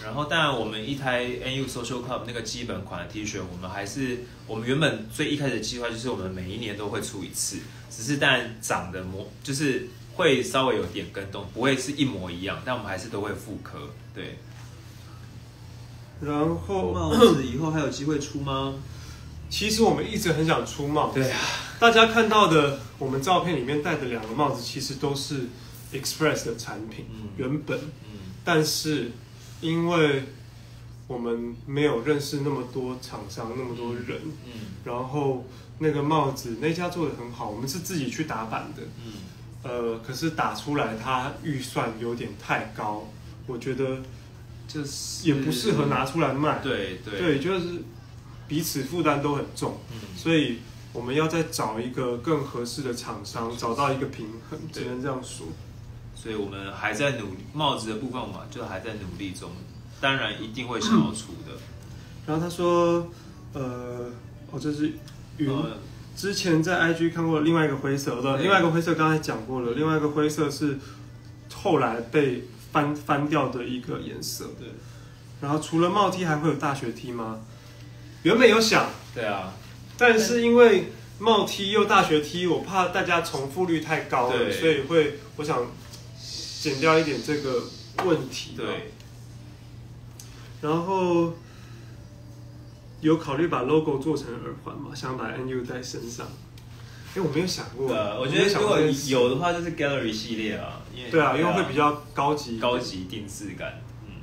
Speaker 2: 然后，当然，我们一台 NU Social Club 那个基本款的 T 恤，我们还是我们原本最一开始的计划就是我们每一年都会出一次，只是但长的模就是会稍微有点跟动，不会是一模一样，但我们还是都会复刻。对，
Speaker 1: 然后
Speaker 2: 帽子以后还有机会出吗？
Speaker 1: 其实我们一直很想出帽子，
Speaker 2: 对啊，
Speaker 1: 大家看到的我们照片里面戴的两个帽子，其实都是 Express 的产品，
Speaker 2: 嗯
Speaker 1: 原本，
Speaker 2: 嗯，
Speaker 1: 但是因为我们没有认识那么多厂商，那么多人，
Speaker 2: 嗯
Speaker 1: 然后那个帽子那家做的很好，我们是自己去打版的，
Speaker 2: 嗯，
Speaker 1: 呃，可是打出来它预算有点太高，我觉得
Speaker 2: 就是
Speaker 1: 也不适合拿出来卖，
Speaker 2: 对对
Speaker 1: 对，就是彼此负担都很重。
Speaker 2: 嗯，
Speaker 1: 所以我们要再找一个更合适的厂商，找到一个平衡，只能这样说。
Speaker 2: 所以我们还在努力，帽子的部分嘛，就还在努力中，当然一定会想要出的。
Speaker 1: 然后他说，呃，哦，这是云。
Speaker 2: 呃
Speaker 1: 之前在 IG 看过另外一个灰色的，
Speaker 2: 对
Speaker 1: 另外一个灰色刚才讲过了，另外一个灰色是后来被翻翻掉的一个颜色。
Speaker 2: 对
Speaker 1: 然后除了帽 T 还会有大学 T 吗？原本有想，
Speaker 2: 对啊，
Speaker 1: 但是因为帽 T 又大学 T，我怕大家重复率太高了，所以会我想减掉一点这个问题。
Speaker 2: 对，
Speaker 1: 然后有考虑把 logo 做成耳环吗？想把 NU 在身上？哎，我没有想过。
Speaker 2: 呃，我觉得如果有的话，就是 Gallery 系列啊，因为
Speaker 1: 对啊，因为会比较高级，
Speaker 2: 高，级定制感。嗯，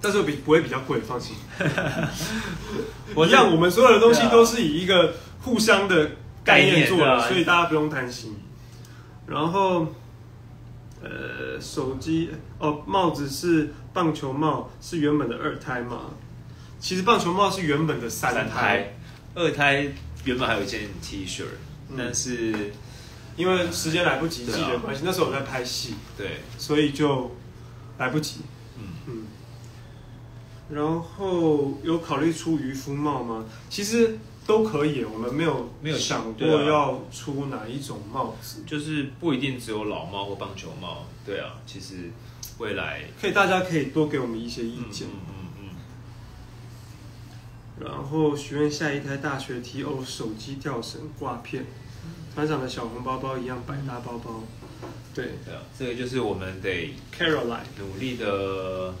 Speaker 1: 但是比不会比较贵，放心。
Speaker 2: 我
Speaker 1: 一样，我们所有的东西都是以一个互相的概念做的，所以大家不用担心。然后，呃，手机哦，帽子是棒球帽，是原本的二胎吗？其实棒球帽是原本的三胎，
Speaker 2: 三胎，二胎原本还有一件 T 恤，
Speaker 1: 嗯。
Speaker 2: 但是
Speaker 1: 因为时间来不及，
Speaker 2: 对啊。
Speaker 1: 记的关系，那时候我在拍戏，
Speaker 2: 对，
Speaker 1: 所以就来不及。
Speaker 2: 嗯，
Speaker 1: 嗯，然后有考虑出渔夫帽吗？其实都可以，我们没有
Speaker 2: 没有
Speaker 1: 想过要出哪一种帽子。
Speaker 2: 就是不一定只有老帽或棒球帽，对啊，其实未来
Speaker 1: 可以大家可以多给我们一些意
Speaker 2: 嗯
Speaker 1: 见。
Speaker 2: 嗯嗯
Speaker 1: 然后许愿下一台大学 T O 手机吊绳挂片，团长的小红包包一样百搭包包。对
Speaker 2: 嗯，对啊，这个就是我们得
Speaker 1: ，Caroline。
Speaker 2: 努力的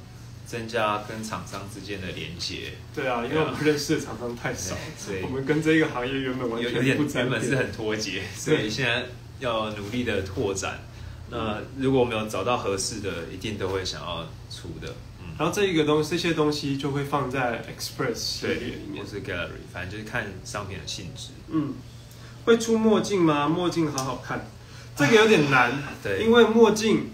Speaker 2: 增加跟厂商之间的连接，
Speaker 1: 对啊，因为我们认识的厂商太少，
Speaker 2: 所以
Speaker 1: 我们跟这个行业原本完
Speaker 2: 有有点
Speaker 1: 全不。
Speaker 2: 原本是很脱节，所以现在要努力的拓展。那如果我们有找到合适的，一定都会想要出的，嗯，
Speaker 1: 然后这一个东这些东西就会放在 Express 系列里面
Speaker 2: 或。是 Gallery，反正就是看商品的性质。
Speaker 1: 嗯，会出墨镜吗？墨镜好好看，这个有点难，
Speaker 2: 对，
Speaker 1: 因为墨镜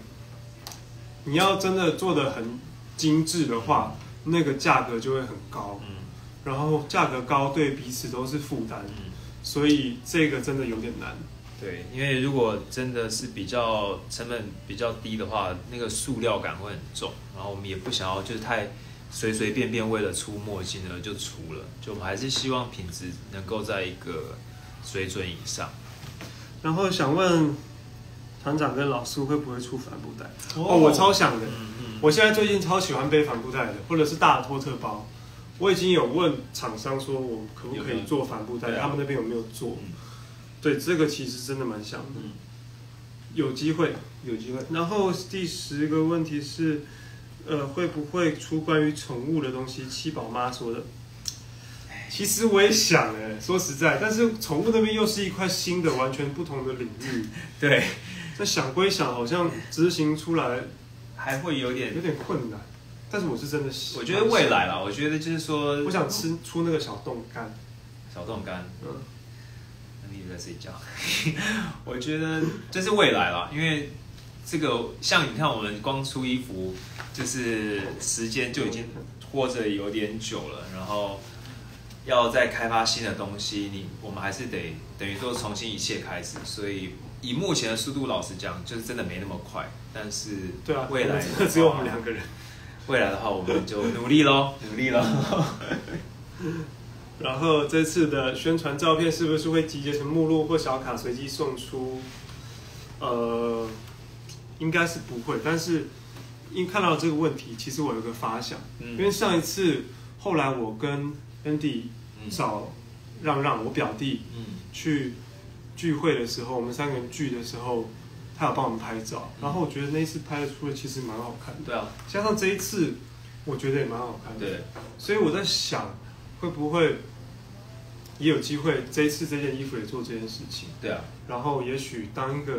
Speaker 1: 你要真的做的很精致的话，那个价格就会很高，
Speaker 2: 嗯
Speaker 1: 然后价格高对彼此都是负担，
Speaker 2: 嗯。
Speaker 1: 所以这个真的有点难。
Speaker 2: 对，因为如果真的是比较成本比较低的话，那个塑料感会很重，然后我们也不想要就是太随随便便为了出墨镜而就出了，就我们还是希望品质能够在一个水准以上。
Speaker 1: 然后想问团长跟老苏会不会出帆布袋？哦，我超想的。我现在最近超喜欢背帆布袋的，或者是大托特包。我已经有问厂商说，我可不可以做帆布袋，他们那边有没有做？
Speaker 2: 嗯
Speaker 1: 对，这个其实真的蛮想的，
Speaker 2: 嗯
Speaker 1: 有机会，有机会。然后第十个问题是，呃，会不会出关于宠物的东西？七宝妈说的。其实我也想哎，说实在，但是宠物那边又是一块新的、完全不同的领域。
Speaker 2: 对，
Speaker 1: 那想归想，好像执行出来
Speaker 2: 还会有点
Speaker 1: 有，点困难。但是我是真的喜，
Speaker 2: 我觉得未来啦，我觉得就是说，
Speaker 1: 我想吃出那个小冻干。
Speaker 2: 小冻干，
Speaker 1: 嗯，
Speaker 2: 那你在睡觉。我觉得这是未来啦，因为这个像你看，我们光出衣服，就是时间就已经拖着有点久了，然后要再开发新的东西，你我们还是得等于说重新一切开始。所以以目前的速度，老实讲，就是真的没那么快。但是
Speaker 1: 对啊，
Speaker 2: 未来
Speaker 1: 只有我们两个人。
Speaker 2: 未来的话，我们就努力喽，努力喽。
Speaker 1: 然后这次的宣传照片是不是会集结成目录或小卡随机送出？呃，应该是不会，但是因看到这个问题，其实我有个发想，因为上一次后来我跟 Andy
Speaker 2: 嗯
Speaker 1: 找让让我表弟
Speaker 2: 嗯
Speaker 1: 去聚会的时候，我们三个人聚的时候，他有帮我们拍照，然后我觉得那一次拍的出来其实蛮好看的，
Speaker 2: 对啊，
Speaker 1: 加上这一次我觉得也蛮好看的，
Speaker 2: 对，
Speaker 1: 所以我在想，会不会也有机会这一次这件衣服也做这件事情，
Speaker 2: 对啊，
Speaker 1: 然后也许当一个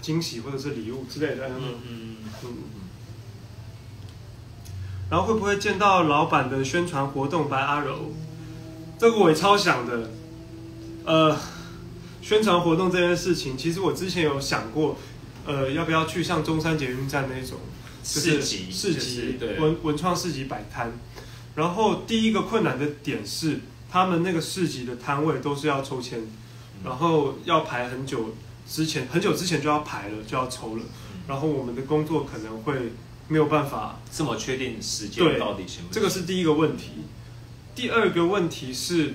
Speaker 1: 惊喜或者是礼物之类的，嗯。
Speaker 2: 嗯
Speaker 1: 嗯。然后会不会见到老板的宣传活动白阿柔？这个我也超想的。呃，宣传活动这件事情，其实我之前有想过，呃，要不要去像中山捷运站那种就是
Speaker 2: 市集
Speaker 1: 市
Speaker 2: 就是
Speaker 1: 集
Speaker 2: 对
Speaker 1: 文文创市集摆摊。然后第一个困难的点是，他们那个市集的摊位都是要抽签，然后要排很久之前，很久之前就要排了，就要抽了。然后我们的工作可能会没有办法，
Speaker 2: 这么确定时
Speaker 1: 对
Speaker 2: 间到底行不行？
Speaker 1: 这个是第一个问题。第二个问题是，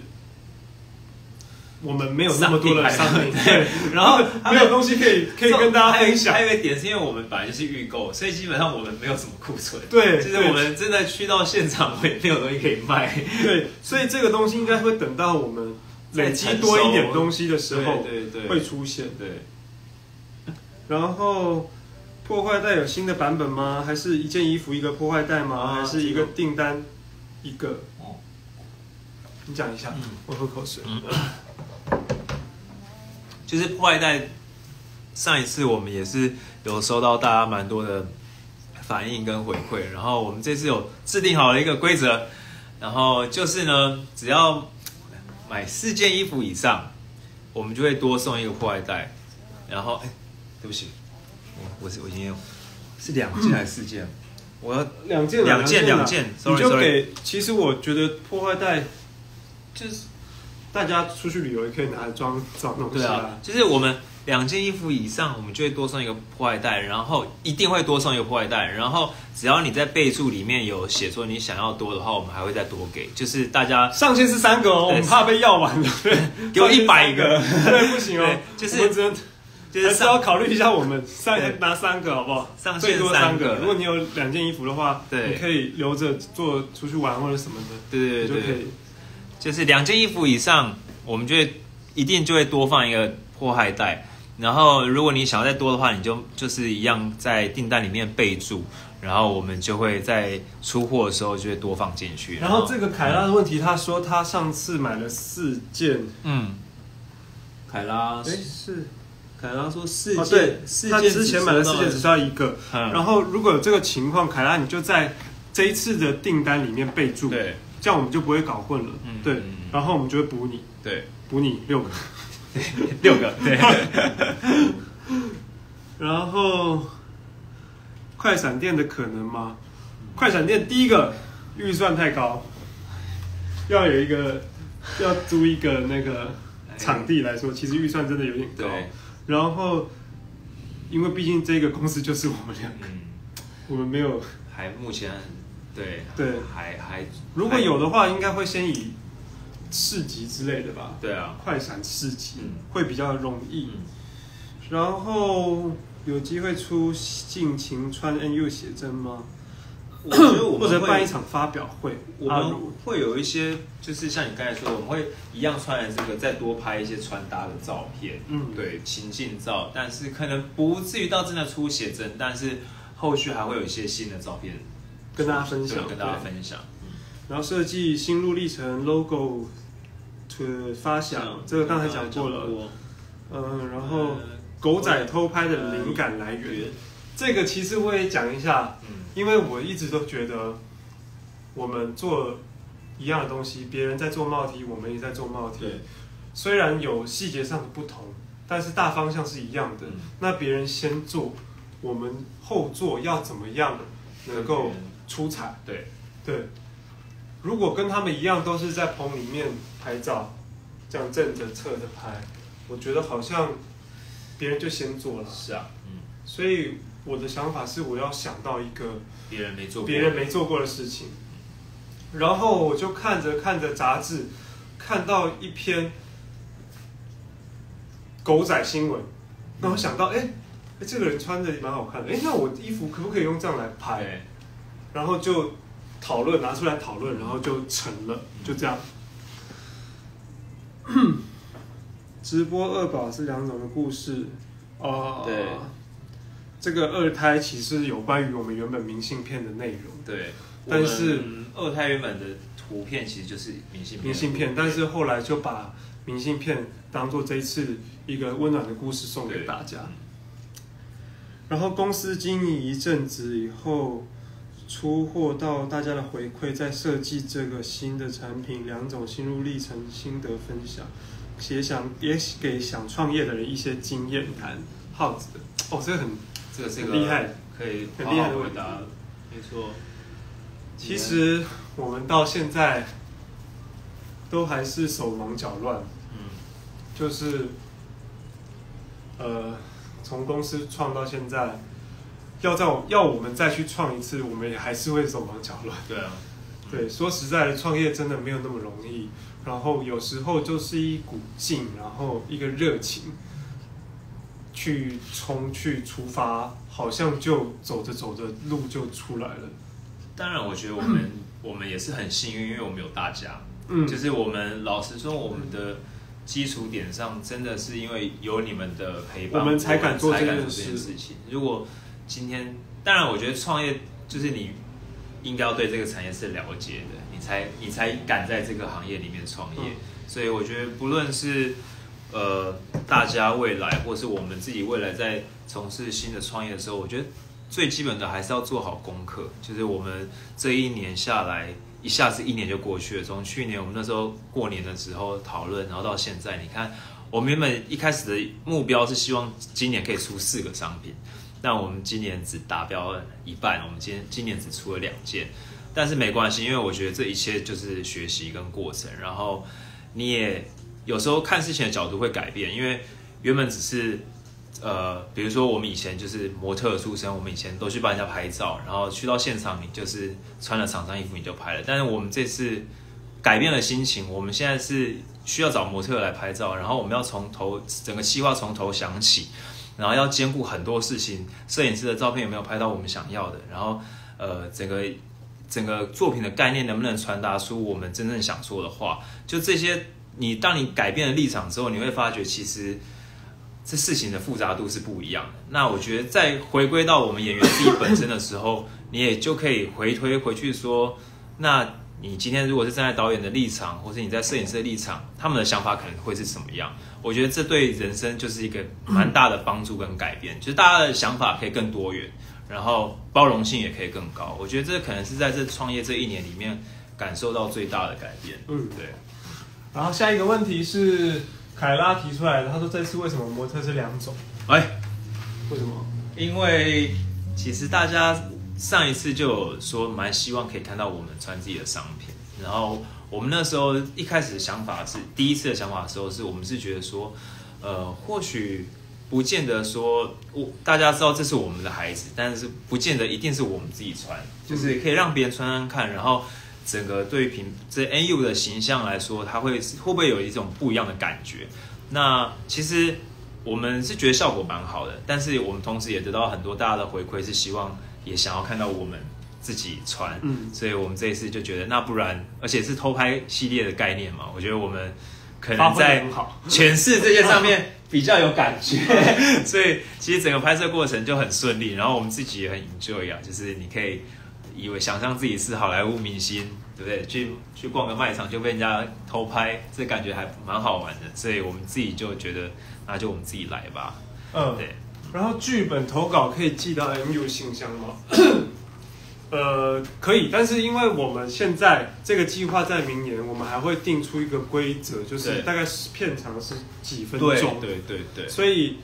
Speaker 1: 我们没有那么多的商品，对，
Speaker 2: 然后
Speaker 1: 没有东西可以可以跟大家分享
Speaker 2: 还。有一个点是因为我们本来就是预购，所以基本上我们没有什么库存。
Speaker 1: 对，
Speaker 2: 就是我们真的去到现场，我也没有东西可以卖。
Speaker 1: 对，所以这个东西应该会等到我们累积多一点东西的时候
Speaker 2: 对对对，
Speaker 1: 会出现。
Speaker 2: 对。
Speaker 1: 然后破坏袋有新的版本吗？还是一件衣服一个破坏袋吗？
Speaker 2: 啊
Speaker 1: 还是一个订单一个？
Speaker 2: 哦
Speaker 1: 你讲一下，
Speaker 2: 嗯
Speaker 1: 我喝口水。
Speaker 2: 就是破坏袋，上一次我们也是有收到大家蛮多的反应跟回馈，然后我们这次有制定好了一个规则，然后就是呢，只要买四件衣服以上，我们就会多送一个破坏袋，然后哎，对不起，我我是我今天是两件还是四件？我要
Speaker 1: 两件啊，
Speaker 2: 两件
Speaker 1: 啊
Speaker 2: 两件 sorry，
Speaker 1: 就
Speaker 2: sorry
Speaker 1: 给。其实我觉得破坏袋就是大家出去旅游也可以拿来装装东西
Speaker 2: 对啊，就是我们两件衣服以上，我们就会多送一个破坏袋，然后一定会多送一个破坏袋，然后只要你在备注里面有写说你想要多的话，我们还会再多给，就是大家
Speaker 1: 上限是三个哦，我们怕被要完了。对，
Speaker 2: 给我100个
Speaker 1: 对，不行哦，
Speaker 2: 就是
Speaker 1: 我们只能
Speaker 2: 就是
Speaker 1: 还是要考虑一下我们三拿三个好不好？
Speaker 2: 上
Speaker 1: 最
Speaker 2: 线
Speaker 1: 多三个。如果你有两件衣服的话，
Speaker 2: 对
Speaker 1: 你可以留着做出去玩或者什么的，
Speaker 2: 对对对
Speaker 1: 就可以。
Speaker 2: 就是两件衣服以上，我们就会一定就会多放一个破害袋。然后，如果你想要再多的话，你就就是一样在订单里面备注，然后我们就会在出货的时候就会多放进去。
Speaker 1: 然后这个凯拉的问题，他说他上次买了四件，
Speaker 2: 嗯，凯拉
Speaker 1: 哎是，
Speaker 2: 凯拉说四
Speaker 1: 哦对，
Speaker 2: 四件
Speaker 1: 他之前买了四件，只需要一个。
Speaker 2: 嗯
Speaker 1: 然后如果有这个情况，凯拉你就在这一次的订单里面备注，
Speaker 2: 对
Speaker 1: 这样我们就不会搞混了。对然后我们就会补你，
Speaker 2: 对
Speaker 1: 补你六个。
Speaker 2: 六个对，
Speaker 1: 然后快闪店的可能吗？快闪店第一个预算太高，要有一个要租一个那个场地来说，其实预算真的有点高。然后因为毕竟这个公司就是我们两个，
Speaker 2: 嗯，
Speaker 1: 我们没有。
Speaker 2: 还目前对
Speaker 1: 对
Speaker 2: 还还
Speaker 1: 如果有的话，应该会先以市集之类的吧，
Speaker 2: 对啊，
Speaker 1: 快闪市集、
Speaker 2: 嗯
Speaker 1: 会比较容易。
Speaker 2: 嗯
Speaker 1: 然后有机会出尽情穿 NU 写真吗？
Speaker 2: 我觉得我们
Speaker 1: 或者
Speaker 2: 会
Speaker 1: 办一场发表会，
Speaker 2: 我们会有一些，就是像你刚才说，我们会一样穿的这个，再多拍一些穿搭的照片，
Speaker 1: 嗯
Speaker 2: 对，情境照，但是可能不至于到真的出写真，但是后续还会有一些新的照片
Speaker 1: 跟大家分享
Speaker 2: 跟大家分享。
Speaker 1: 然后设计心路历程 logo 的发想，这个刚才讲过了。嗯，然后
Speaker 2: 呃
Speaker 1: 狗仔偷拍的灵感来源，这个其实我也讲一下，
Speaker 2: 嗯，
Speaker 1: 因为我一直都觉得我们做一样的东西，别人在做帽 T，我们也在做帽 T。
Speaker 2: 对，
Speaker 1: 虽然有细节上的不同，但是大方向是一样的。
Speaker 2: 嗯
Speaker 1: 那别人先做，我们后做要怎么样能够出彩？
Speaker 2: 对，
Speaker 1: 对，如果跟他们一样都是在棚里面拍照，这样正着侧着拍，我觉得好像别人就先做了。
Speaker 2: 是啊，嗯，
Speaker 1: 所以我的想法是，我要想到一个
Speaker 2: 别人没做过，
Speaker 1: 别人没做过的事情，然后我就看着看着杂志，看到一篇狗仔新闻，然后想到，哎、哎这个人穿的蛮好看的，哎、那我衣服可不可以用这样来拍？
Speaker 2: 对，
Speaker 1: 然后就讨论，拿出来讨论，然后就成了，就这样。直播二宝是两种的故事哦。
Speaker 2: 对，
Speaker 1: 这个二胎其实有关于我们原本明信片的内容，
Speaker 2: 对，
Speaker 1: 但是
Speaker 2: 二胎原本的图片其实就是明信片，
Speaker 1: 明信片，但是后来就把明信片当做这一次一个温暖的故事送给大家。然后公司经营一阵子以后，出货到大家的回馈，再设计这个新的产品，两种心路历程心得分享，也想也给想创业的人一些经验谈。耗子的哦，这个很
Speaker 2: 这个是一个
Speaker 1: 很厉害，
Speaker 2: 可以
Speaker 1: 很
Speaker 2: 好
Speaker 1: 厉害的
Speaker 2: 回答，没错。
Speaker 1: 其实我们到现在都还是手忙脚乱，
Speaker 2: 嗯，
Speaker 1: 就是呃，从公司创到现在，要在我要我们再去创一次，我们也还是会手忙脚乱。
Speaker 2: 对啊，
Speaker 1: 对，说实在的，创业真的没有那么容易。然后有时候就是一股劲，然后一个热情，去冲去出发，好像就走着走着路就出来了。
Speaker 2: 当然，我觉得我们 我们也是很幸运，因为我们有大家。
Speaker 1: 嗯，
Speaker 2: 就是我们老实说，我们的基础点上，真的是因为有你们的陪伴，
Speaker 1: 我们才敢做这件事
Speaker 2: 情。如果今天，当然，我觉得创业就是你应该要对这个产业是了解的，你才你才敢在这个行业里面创业。
Speaker 1: 嗯
Speaker 2: 所以我觉得，不论是呃大家未来，或是我们自己未来在从事新的创业的时候，我觉得最基本的还是要做好功课。就是我们这一年下来，一下子一年就过去了。从去年我们那时候过年的时候讨论，然后到现在，你看我们原本一开始的目标是希望今年可以出四个商品，但我们今年只达标了一半，我们今今年只出了两件。但是没关系，因为我觉得这一切就是学习跟过程。然后你也有时候看事情的角度会改变，因为原本只是呃，比如说我们以前就是模特出身，我们以前都去帮人家拍照，然后去到现场你就是穿了厂商衣服你就拍了。但是我们这次改变了心情，我们现在是需要找模特来拍照，然后我们要从头整个计划从头想起。然后要兼顾很多事情，摄影师的照片有没有拍到我们想要的，然后呃整个整个作品的概念能不能传达出我们真正想说的话，就这些，你当你改变了立场之后，你会发觉其实。这事情的复杂度是不一样的。那我觉得，在回归到我们演员自己本身的时候，你也就可以回推回去说，那你今天如果是站在导演的立场，或是你在摄影师的立场，他们的想法可能会是什么样？我觉得这对人生就是一个蛮大的帮助跟改变，就是大家的想法可以更多元，然后包容性也可以更高。我觉得这可能是在这创业这一年里面感受到最大的改变。嗯，对。
Speaker 1: 然后下一个问题是。凯拉提出来的，他说这次为什么模特是两种？哎，为什么？
Speaker 2: 因为其实大家上一次就有说蛮希望可以看到我们穿自己的商品，然后我们那时候一开始的想法是，第一次的想法的时候是我们是觉得说，呃，或许不见得说我大家知道这是我们的孩子，但是不见得一定是我们自己穿，就是可以让别人穿穿看，然后。整个对于平这 NU 的形象来说，它会会不会有一种不一样的感觉？那其实我们是觉得效果蛮好的，但是我们同时也得到很多大家的回馈，是希望也想要看到我们自己穿。嗯，所以我们这一次就觉得，那不然，而且是偷拍系列的概念嘛，我觉得我们可能在诠释这些上面比较有感觉，所以其实整个拍摄过程就很顺利，然后我们自己也很 enjoy 啊，就是你可以。以为想象自己是好莱坞明星，对不对？去去逛个卖场就被人家偷拍，这感觉还蛮好玩的。所以我们自己就觉得，那就我们自己来吧。嗯，对。
Speaker 1: 然后剧本投稿可以寄到 MU 信箱吗？呃，可以。但是因为我们现在这个计划在明年，我们还会定出一个规则，就是大概是片长是几分钟。
Speaker 2: 对对对。
Speaker 1: 所以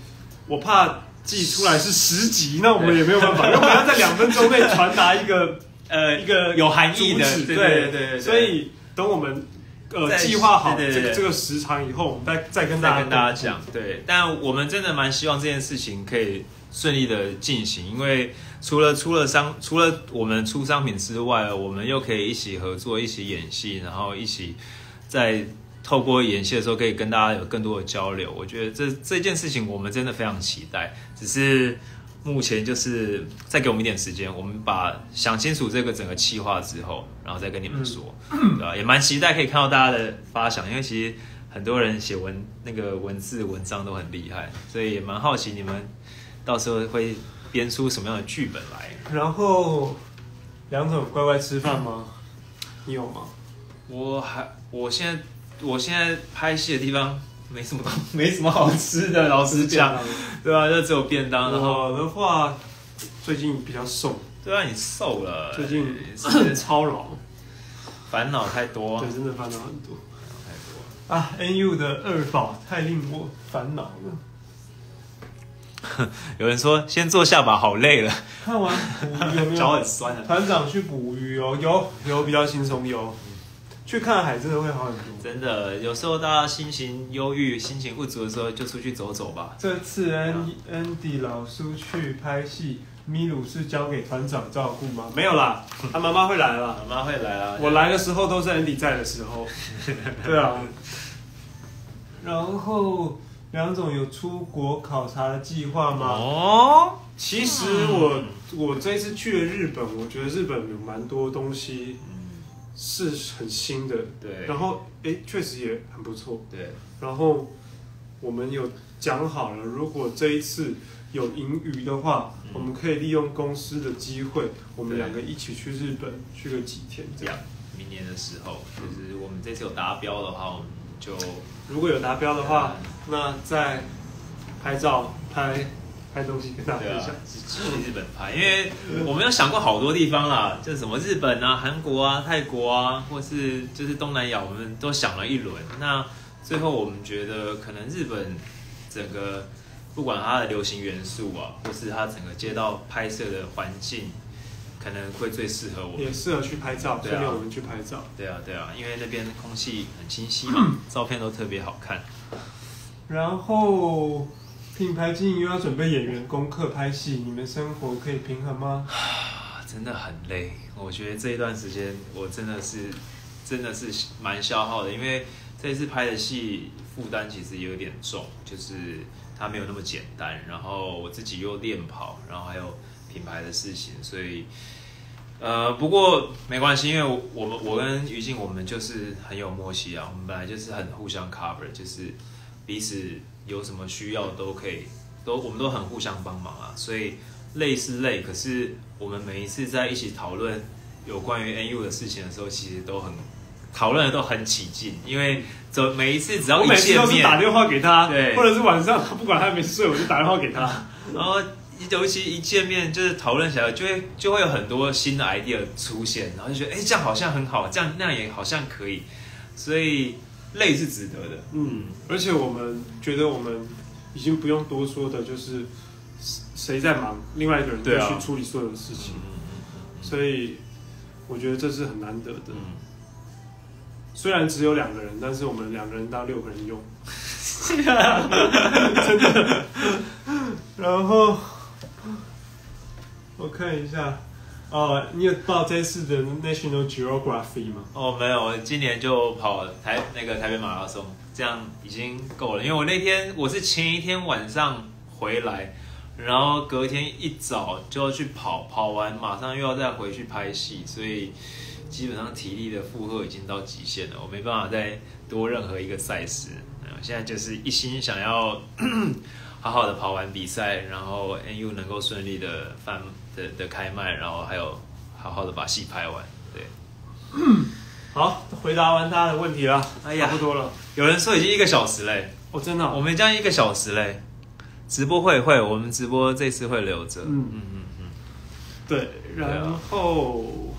Speaker 1: 我怕。寄出来是十集，那我们也没有办法，因为我们要在两分钟内传达一个 呃一个
Speaker 2: 有含义的，
Speaker 1: 对对对。所以等我们呃计划好这个这个时长以后，我们再再跟大
Speaker 2: 家跟大家讲。对，但我们真的蛮希望这件事情可以顺利的进行，因为除了出了商，除了我们出商品之外，我们又可以一起合作，一起演戏，然后一起在。透过演戏的时候，可以跟大家有更多的交流。我觉得这这件事情，我们真的非常期待。只是目前就是再给我们一点时间，我们把想清楚这个整个计划之后，然后再跟你们说，对吧？也蛮期待可以看到大家的发想，因为其实很多人写文那个文字文章都很厉害，所以也蛮好奇你们到时候会编出什么样的剧本来。
Speaker 1: 然后梁总乖乖吃饭吗？你有吗？
Speaker 2: 我还我现在。我现在拍戏的地方没什么，没什么好吃的，老实讲，对啊？就只有便当。然后
Speaker 1: 的话，最近比较瘦。
Speaker 2: 对啊，你瘦了。
Speaker 1: 最近是操劳，
Speaker 2: 烦恼太多。
Speaker 1: 对，真的烦恼很多。太多啊！NU 的二宝太令我烦恼了。
Speaker 2: 有人说先坐下吧，好累了。
Speaker 1: 看完 有没有
Speaker 2: 脚很酸的？
Speaker 1: 团长去捕鱼哦，有有比较轻松有。去看海真的会好很多，
Speaker 2: 真的。有时候大家心情忧郁、心情不足的时候，就出去走走吧。
Speaker 1: 这次安安迪老叔去拍戏，米鲁是交给团长照顾吗？没有啦，他妈妈会来了，
Speaker 2: 妈妈会来啊。
Speaker 1: 我来的时候都是 Andy 在的时候。对啊。然后梁总有出国考察的计划吗？哦，其实我我这次去了日本，我觉得日本有蛮多东西。是很新的，
Speaker 2: 对，
Speaker 1: 然后哎，确实也很不错，
Speaker 2: 对。
Speaker 1: 然后我们有讲好了，如果这一次有盈余的话，我们可以利用公司的机会，我们两个一起去日本去个几天这样。
Speaker 2: 明年的时候，就是我们这次有达标的话，我们就
Speaker 1: 如果有达标的话，那再拍照拍。拍东西跟大家分享，
Speaker 2: 去日本拍，因为我们有想过好多地方啦，就是什么日本啊、韩国啊、泰国啊，或是就是东南亚，我们都想了一轮。那最后我们觉得，可能日本整个不管它的流行元素啊，或是它整个街道拍摄的环境，可能会最适合我们，
Speaker 1: 也适合去拍照，对啊，我们去拍照。
Speaker 2: 对啊，对啊，因为那边空气很清晰嘛，照片都特别好看。
Speaker 1: 然后。品牌经营又要准备演员功课拍戏，你们生活可以平衡吗？
Speaker 2: 真的很累，我觉得这一段时间我真的是真的是蛮消耗的，因为这一次拍的戏负担其实有点重，就是它没有那么简单。然后我自己又练跑，然后还有品牌的事情，所以呃，不过没关系，因为我们我跟于静我们就是很有默契啊，我们本来就是很互相 cover，就是彼此有什么需要都可以，都我们都很互相帮忙啊，所以累是累，可是我们每一次在一起讨论有关于 NU 的事情的时候，其实都很讨论的都很起劲，因为走每一次只要
Speaker 1: 我
Speaker 2: 一见
Speaker 1: 每次都是打，电话给他，
Speaker 2: 对。
Speaker 1: 或者是晚上他不管他有没睡，我就打电话给他。
Speaker 2: 然后尤其一见面就是讨论起来，就会就会有很多新的 idea 出现，然后就觉得哎、这样好像很好，这样那样也好像可以，所以累是值得的。
Speaker 1: 嗯，而且我们觉得我们已经不用多说的，就是谁在忙，另外一个人就去处理所有的事情，
Speaker 2: 嗯
Speaker 1: 所以我觉得这是很难得的。
Speaker 2: 嗯
Speaker 1: 虽然只有两个人，但是我们两个人当六个人用，真的。然后我看一下，哦，你有报这次的 National Geography 吗？
Speaker 2: 哦，没有，我今年就跑台那个台北马拉松，这样已经够了。因为我那天我是前一天晚上回来，然后隔天一早就要去跑，跑完马上又要再回去拍戏，所以基本上体力的负荷已经到极限了，我没办法再多任何一个赛事。现在就是一心想要 好好的跑完比赛，然后 NU 能够顺利的翻的的开麦，然后还有好好的把戏拍完。对，
Speaker 1: 好，回答完他的问题了，
Speaker 2: 哎呀
Speaker 1: 差不多了。
Speaker 2: 有人说已经一个小时嘞，
Speaker 1: 哦，真的哦、
Speaker 2: 我们这样一个小时嘞，直播会会，我们直播这次会留着。
Speaker 1: 嗯
Speaker 2: 嗯嗯嗯，
Speaker 1: 对，然后、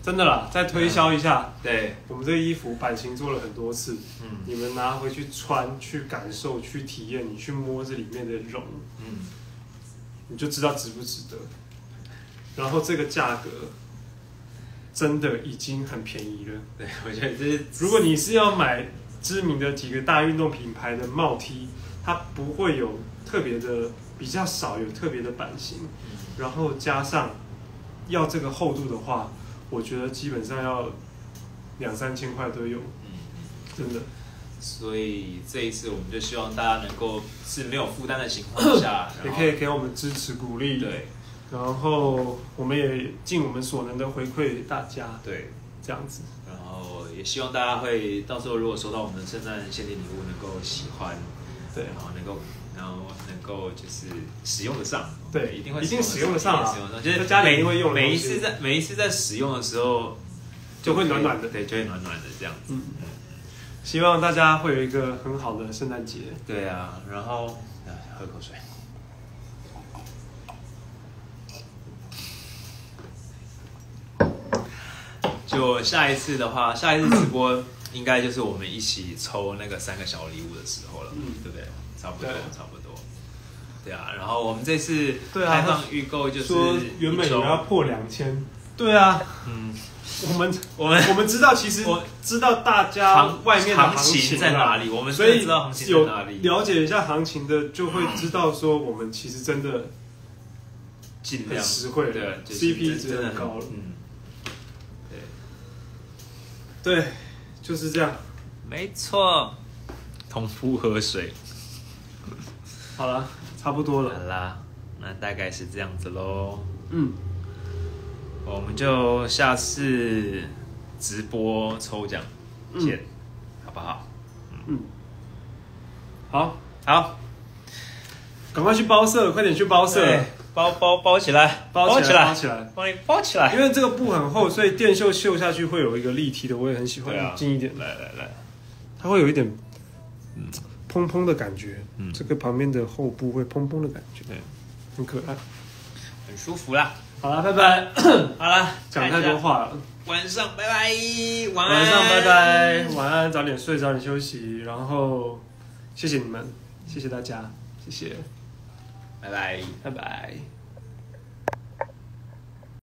Speaker 1: 真的啦，再推销一下，
Speaker 2: 对，
Speaker 1: 我们这个衣服版型做了很多次，
Speaker 2: 嗯
Speaker 1: 你们拿回去穿、去感受、去体验，你去摸这里面的绒，
Speaker 2: 嗯，
Speaker 1: 你就知道值不值得。然后这个价格真的已经很便宜了。
Speaker 2: 对，我觉得这是
Speaker 1: 如果你是要买知名的几个大运动品牌的帽 T，它不会有特别的，比较少有特别的版型，然后加上要这个厚度的话，我觉得基本上要两三千块都有，
Speaker 2: 嗯，
Speaker 1: 真的。
Speaker 2: 所以这一次我们就希望大家能够是没有负担的情况下，
Speaker 1: 也可以给我们支持鼓励，，
Speaker 2: 对
Speaker 1: 然后我们也尽我们所能的回馈大家，
Speaker 2: 对，
Speaker 1: 这样子。
Speaker 2: 然后也希望大家会到时候如果收到我们的圣诞限定礼物，能够喜欢，
Speaker 1: 对
Speaker 2: 然后能够。然后能够就是使用得上，
Speaker 1: 对
Speaker 2: 一定会
Speaker 1: 一定使用得上啊
Speaker 2: 使用得上，就是
Speaker 1: 家里
Speaker 2: 每
Speaker 1: 一定会用
Speaker 2: 每一次在每一次在使用的时候，
Speaker 1: 就会暖暖的
Speaker 2: 对，就会暖暖的这样子。
Speaker 1: 嗯，希望大家会有一个很好的圣诞节。
Speaker 2: 对啊，然后啊喝口水。就下一次的话，下一次直播应该就是我们一起抽那个三个小礼物的时候了，
Speaker 1: 嗯。
Speaker 2: 对不对？差不多，差不多。对啊，然后我们这次开放预购就是
Speaker 1: 说原本要破两千，对啊，
Speaker 2: 嗯，
Speaker 1: 我们
Speaker 2: 我们
Speaker 1: 我们知道，其实
Speaker 2: 我
Speaker 1: 知道大家
Speaker 2: 行
Speaker 1: 外面的
Speaker 2: 行
Speaker 1: 情
Speaker 2: 情在哪里，我们
Speaker 1: 所以
Speaker 2: 知道行情在哪里，
Speaker 1: 了解一下行情的，就会知道说我们其实真的
Speaker 2: 尽量。
Speaker 1: 实惠
Speaker 2: 对就是
Speaker 1: CP
Speaker 2: 值真
Speaker 1: 很高了。
Speaker 2: 嗯，对。
Speaker 1: 就是这样。
Speaker 2: 没错，同夫喝水。
Speaker 1: 好了，差不多了好。
Speaker 2: 啦，那大概是这样子喽。
Speaker 1: 嗯，
Speaker 2: 我们就下次直播抽奖见，好不好？
Speaker 1: 嗯好，
Speaker 2: 好，
Speaker 1: 赶快去包色，快点去包色，
Speaker 2: 对，包包包起来，
Speaker 1: 包起来，包起来。
Speaker 2: 帮你包起来。
Speaker 1: 因为这个布很厚，所以电绣绣下去会有一个立体的，我也很喜欢。
Speaker 2: 啊
Speaker 1: 近一点，
Speaker 2: 来来来，
Speaker 1: 它会有一点蓬蓬的感觉。
Speaker 2: 嗯
Speaker 1: 这个旁边的后部会蓬蓬的感觉，
Speaker 2: 对，
Speaker 1: 很可爱。
Speaker 2: 很舒服啦。
Speaker 1: 好了，拜拜。
Speaker 2: 好啦，
Speaker 1: 讲太多话了，
Speaker 2: 晚上拜拜，晚安，
Speaker 1: 晚上拜拜，晚安，早点睡，早点休息。然后谢谢你们，谢谢大家，谢谢，
Speaker 2: 拜拜。
Speaker 1: 拜拜。